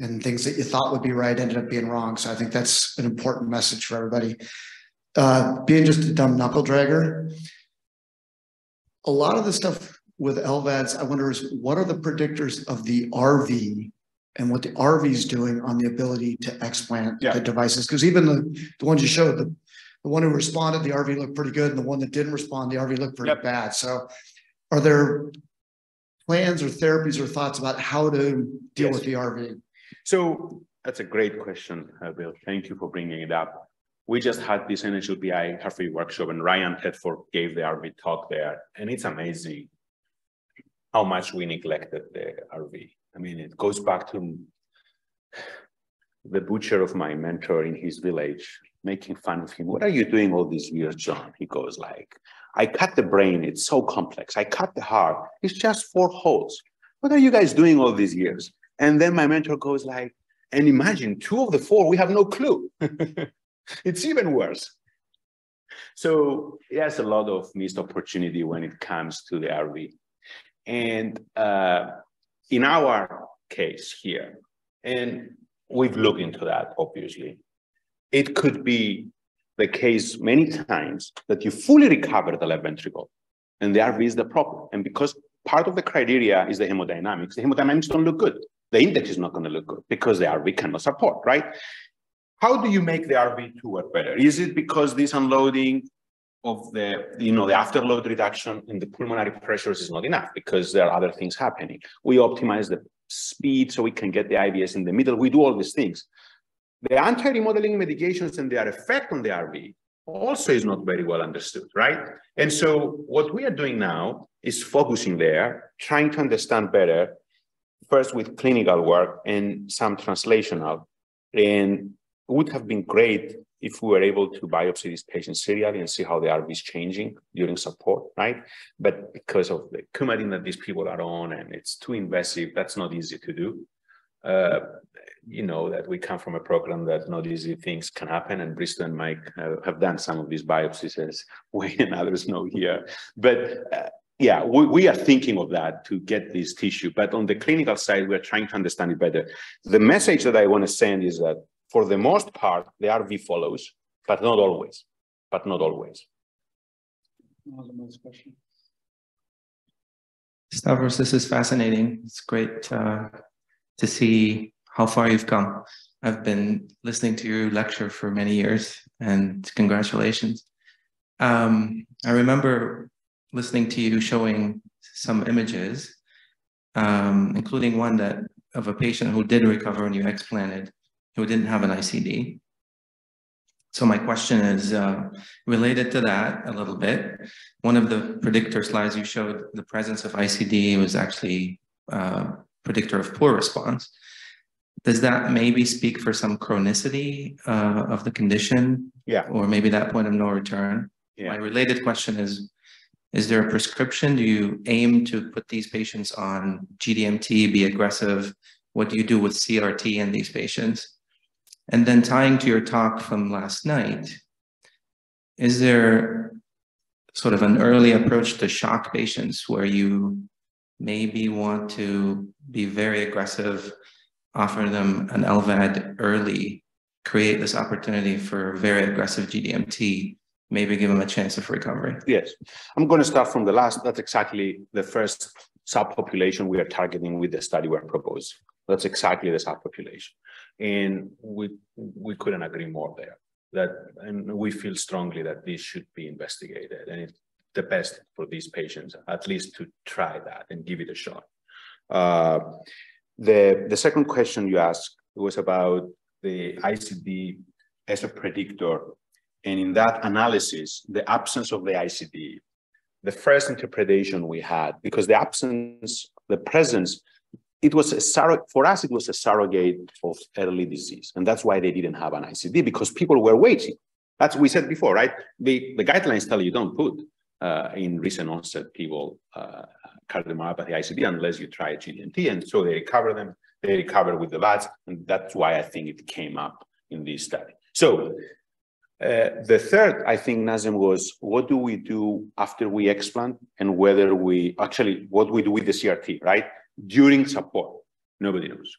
and things that you thought would be right ended up being wrong. So I think that's an important message for everybody. Uh, being just a dumb knuckle dragger, a lot of the stuff with LVADs, I wonder is what are the predictors of the RV and what the RV is doing on the ability to explant yeah. the devices? Because even the, the ones you showed, the, the one who responded, the RV looked pretty good, and the one that didn't respond, the RV looked pretty yep. bad. So are there plans or therapies or thoughts about how to deal yes. with the RV? So that's a great question, uh, Bill. Thank you for bringing it up. We just had this NHLBI Harvey workshop and Ryan Tedford gave the RV talk there. And it's amazing how much we neglected the RV. I mean, it goes back to the butcher of my mentor in his village, making fun of him. What are you doing all these years, John? He goes like, I cut the brain. It's so complex. I cut the heart. It's just four holes. What are you guys doing all these years? And then my mentor goes like, and imagine two of the four, we have no clue. it's even worse. So there's a lot of missed opportunity when it comes to the RV. And uh, in our case here, and we've looked into that, obviously, it could be the case many times that you fully recover the left ventricle and the RV is the problem. And because part of the criteria is the hemodynamics, the hemodynamics don't look good the index is not going to look good because the RV cannot support, right? How do you make the RV2 work better? Is it because this unloading of the, you know, the afterload reduction in the pulmonary pressures is not enough because there are other things happening. We optimize the speed so we can get the IVS in the middle. We do all these things. The anti-remodeling medications and their effect on the RV also is not very well understood, right? And so what we are doing now is focusing there, trying to understand better first with clinical work and some translational. And would have been great if we were able to biopsy these patients serially and see how the RV is changing during support, right? But because of the Coumadin that these people are on and it's too invasive, that's not easy to do. Uh, you know that we come from a program that not easy things can happen, and Bristol and Mike have, have done some of these biopsies as we and others know here. But uh, yeah, we, we, are thinking of that to get this tissue. But on the clinical side, we're trying to understand it better. The message that I want to send is that for the most part, the RV follows, but not always, but not always. That was. Stavros, this is fascinating. It's great uh, to see how far you've come. I've been listening to your lecture for many years, and congratulations. Um, I remember listening to you showing some images, um, including one that of a patient who did recover and you explanted, who didn't have an ICD. So my question is uh, related to that a little bit. One of the predictor slides you showed the presence of ICD was actually uh, predictor of poor response. Does that maybe speak for some chronicity uh, of the condition? Yeah. Or maybe that point of no return? Yeah. My related question is, is there a prescription? Do you aim to put these patients on GDMT, be aggressive? What do you do with CRT in these patients? And then tying to your talk from last night, is there sort of an early approach to shock patients where you maybe want to be very aggressive, offer them an LVAD early, create this opportunity for very aggressive GDMT, maybe give them a chance of recovery? Yes, I'm going to start from the last. That's exactly the first subpopulation we are targeting with the study we're proposing. That's exactly the subpopulation. And we, we couldn't agree more there that, and we feel strongly that this should be investigated and it's the best for these patients, at least to try that and give it a shot. Uh, the, the second question you asked was about the ICD as a predictor. And in that analysis, the absence of the ICD, the first interpretation we had, because the absence, the presence it was a surrogate, for us, it was a surrogate of early disease. And that's why they didn't have an ICD because people were waiting. That's what we said before, right? The, the guidelines tell you don't put uh, in recent onset people uh, cardiomyopathy ICD unless you try GDMT. And so they recover them, they recover with the VADs. And that's why I think it came up in this study. So uh, the third, I think, Nazem, was what do we do after we explant and whether we actually, what we do with the CRT, right? during support. Nobody knows.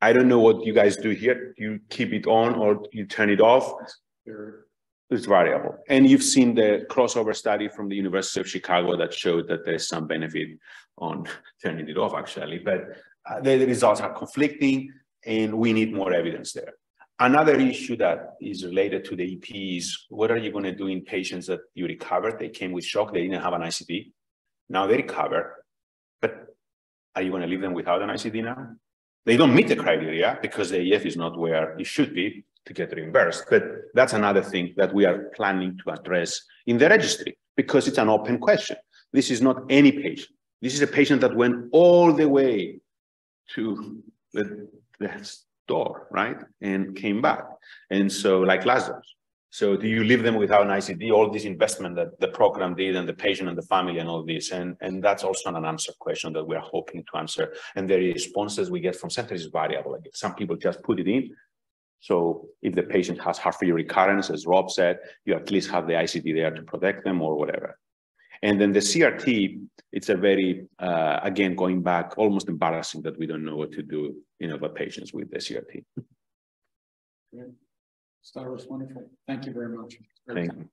I don't know what you guys do here. You keep it on or you turn it off. It's variable. And you've seen the crossover study from the University of Chicago that showed that there is some benefit on turning it off, actually. But uh, the, the results are conflicting and we need more evidence there. Another issue that is related to the EP is what are you going to do in patients that you recovered? They came with shock, they didn't have an ICD. Now they recover. But are you going to leave them without an ICD now? They don't meet the criteria because the EF is not where it should be to get reimbursed. But that's another thing that we are planning to address in the registry because it's an open question. This is not any patient. This is a patient that went all the way to the, the door, right? And came back. And so, like Lazarus, so do you leave them without an ICD, all this investment that the program did and the patient and the family and all this? And, and that's also an unanswered question that we're hoping to answer. And the responses we get from centers is variable. Like some people just put it in. So if the patient has heart failure recurrence, as Rob said, you at least have the ICD there to protect them or whatever. And then the CRT, it's a very, uh, again, going back, almost embarrassing that we don't know what to do, in our patients with the CRT. That was wonderful. Thank you very much. Thank you.